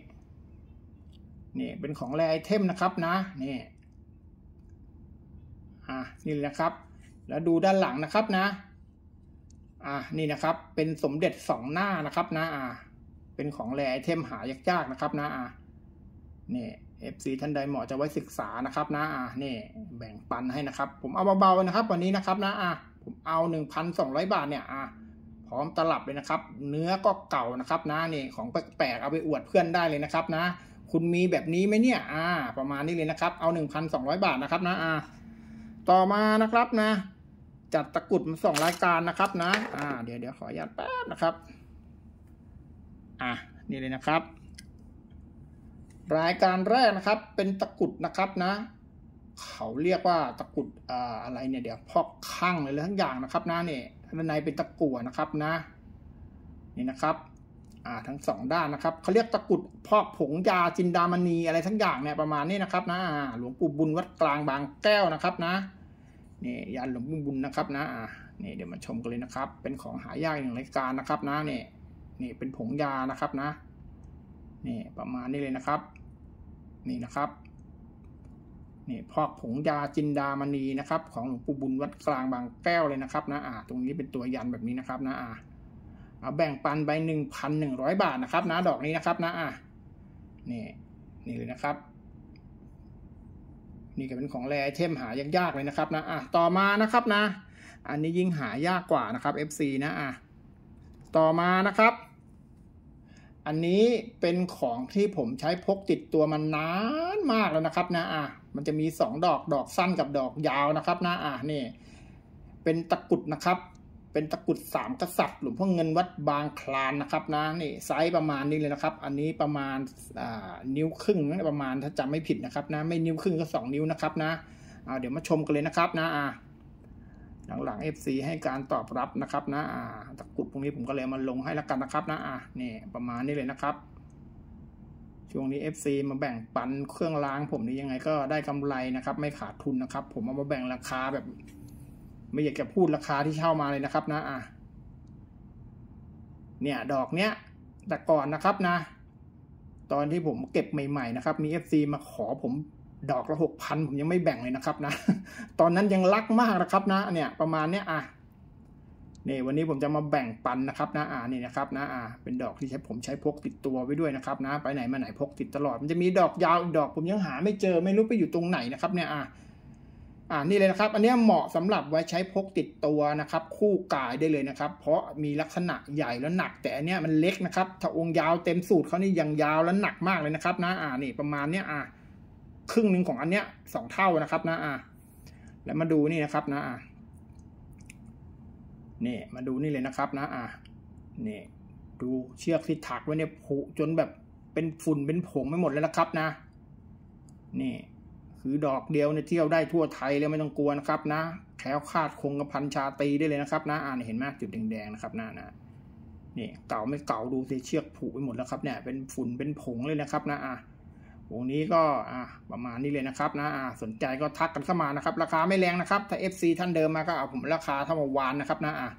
นี่เป็นของแรไอเทมนะครับนะนี่อ่านี่นะครับ แล้วดูด้านหลังนะครับนะอ่านี่นะครับ เป็นสมเด็จสองหน้านะครับนะอ่าเป็นของแรไอเทมหายากๆนะครับนะอ่านี่ FC ท่านใดเหมาะจะไว้ศึกษานะครับนะอ่านี่แบ่งปันให้นะครับ ผมเอาเบาๆนะครับ วันนี้นะครับนะอ่าผมเอา 1,200 บาทเนี่ยอ่าพร้อมตลับเลยนะครับ เนื้อก็เก่านะครับนะนี่ของแปลกๆเอาไปอวดเพื่อนได้เลยนะครับนะ คุณมีแบบนี้ไหมเนี่ยอ่าประมาณนี้เลยนะครับ เอา 1,200 บาทนะครับนะอ่าต่อมานะครับนะ จัดตะกุดมาสองรายการนะครับนะอ่าเดี๋ยวเดี๋ยวขออนุญาตแป๊บนะครับ อะนี่เลยนะครับ รายการแรกนะครับ เป็นตะกุดนะครับนะ เขาเรียกว่าตะกุดอ่าอะไรเนี่ยเดี๋ยวพอกข้างเลยทั้งอย่างนะครับนะเนี่ยด้านในเป็นตะกั่วนะครับนะ นี่นะครับอ่าทั้งสองด้านนะครับเขาเรียกตะกุดพอกผงยาจินดามณีอะไรทั้งอย่างเนี่ยประมาณนี้นะครับนะหลวงปู่บุญวัดกลางบางแก้วนะครับนะนี่ยันหลวงปู่บุญนะครับนะอ่านี่เดี๋ยวมาชมกันเลยนะครับ เป็นของหายากอย่างรายการนะครับนะนี่นี่เป็นผงยานะครับนะนี่ประมาณนี้เลยนะครับ นี่นะครับนี่พอกผงยาจินดามณีนะครับของหลวงปู่บุญวัดกลางบางแก้วเลยนะครับนะอ่าตรงนี้เป็นตัวยันแบบนี้นะครับนะอ่าเอาแบ่งปันไปหนึ่งพันหนึ่งร้อยบาทนะครับนะดอกนี้นะครับนะอ่านี่นี่เลยนะครับ นี่ก็เป็นของแรไอเทมหายากๆเลยนะครับนะอะต่อมานะครับนะ อันนี้ยิ่งหายากกว่านะครับ FC นะอะต่อมานะครับ อันนี้เป็นของที่ผมใช้พกติดตัวมานานมากแล้วนะครับนะอะมันจะมีสองดอกดอกสั้นกับดอกยาวนะครับนะอะนี่ เป็นตะกุดนะครับ เป็นตะกุดสามกษัตริย์หลวงพ่อเงินวัดบางคลานนะครับนะนี่ไซส์ประมาณนี้เลยนะครับ อันนี้ประมาณอ่านิ้วครึ่งประมาณถ้าจำไม่ผิดนะครับนะไม่นิ้วครึ่งก็สองนิ้วนะครับนะเอาเดี๋ยวมาชมกันเลยนะครับนะอ่า หลังๆ FC ให้การตอบรับนะครับนะอ่าตะกุดพวกนี้ผมก็เลยมาลงให้แล้วกันนะครับนะอ่านี่ประมาณนี้เลยนะครับ ช่วงนี้ FC มาแบ่งปันเครื่องล้างผมนี่ยังไงก็ได้กำไรนะครับ ไม่ขาดทุนนะครับ ผมเอามาแบ่งราคาแบบ ไม่อยากจะพูดราคาที่เช่ามาเลยนะครับนะอะเนี่ยดอกเนี้ยแต่ก่อนนะครับนะ ตอนที่ผมเก็บใหม่ ๆ นะครับ มี FC มาขอผม ดอกละหกพันผมยังไม่แบ่งเลยนะครับนะ ตอนนั้นยังรักมากนะครับนะเนี่ยประมาณเนี้ยอะนี่วันนี้ผมจะมาแบ่งปันนะครับนะอ่านี่นะครับนะอ่าเป็นดอกที่ใช้ผมใช้พกติดตัวไว้ด้วยนะครับนะ ไปไหนมาไหนพกติดตลอด มันจะมีดอกยาวอีกดอกผมยังหาไม่เจอไม่รู้ไปอยู่ตรงไหนนะครับเนี่ยอ่าอ่านี่เลยนะครับ อันนี้เหมาะสำหรับไว้ใช้พกติดตัวนะครับ คู่กายได้เลยนะครับ เพราะมีลักษณะใหญ่แล้วหนัก แต่อันเนี้ยมันเล็กนะครับ ถ้าองค์ยาวเต็มสูตรเขานี่ยังยาวแล้วหนักมากเลยนะครับนะอ่านี่ประมาณเนี้ยอ่า ครึ่งหนึ่งของอันเนี้ยสองเท่านะครับนะอ่าแล้วมาดูนี่นะครับนะอ่านี่มาดูนี่เลยนะครับนะอ่านี่ดูเชือกที่ถักไว้เนี่ยผุจนแบบเป็นฝุ่นเป็นผงไม่หมดแล้วนะครับนะ นี่ คือดอกเดียวเนี่ยเที่ยวได้ทั่วไทยเลยไม่ต้องกลัวนะครับนะแคล้วคาดคงกระพันชาตีได้เลยนะครับนะอ่านเห็นไหมจุดแดงๆนะครับนะนะนี่เก่าไม่เก่าดูสิเชือกผุไปหมดแล้วครับเนี่ยเป็นฝุ่นเป็นผงเลยนะครับนะอะ วงนี้ก็อะประมาณนี้เลยนะครับนะอะสนใจก็ทักกันเข้ามานะครับ ราคาไม่แรงนะครับ ถ้า FC ท่านเดิมมาก็เอาผมราคาเท่าเมื่อวานนะครับนะอะ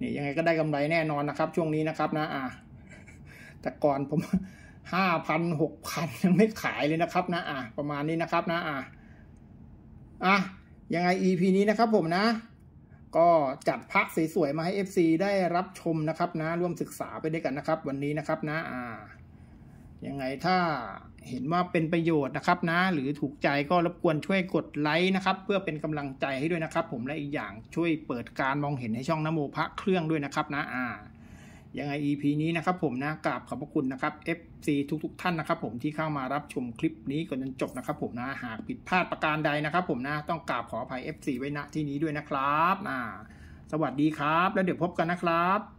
นี่ยังไงก็ได้กำไรแน่นอนนะครับ ช่วงนี้นะครับนะอะแต่ก่อนผมห้าพันหกพันยังไม่ขายเลยนะครับนะอะประมาณนี้นะครับนะอะอะยังไง EP นี้นะครับผมนะ ก็จัดพักสวยๆมาให้ FC ได้รับชมนะครับนะร่วมศึกษาไปด้วยกันนะครับ วันนี้นะครับนะอ่า ยังไงถ้าเห็นว่าเป็นประโยชน์นะครับนะ หรือถูกใจก็รบกวนช่วยกดไลค์นะครับ เพื่อเป็นกำลังใจให้ด้วยนะครับ ผมและอีกอย่างช่วยเปิดการมองเห็นให้ช่องนโมพระเครื่องด้วยนะครับนะอ่ายังไง EP นี้นะครับผมนะกราบขอบพระคุณนะครับ FC ทุกๆท่านนะครับผมที่เข้ามารับชมคลิปนี้ก่อนจนจบนะครับผมนะหากผิดพลาดประการใดนะครับผมนะต้องกราบขออภัย FC ไว้ณที่นี้ด้วยนะครับอ่าสวัสดีครับ แล้วเดี๋ยวพบกันนะครับ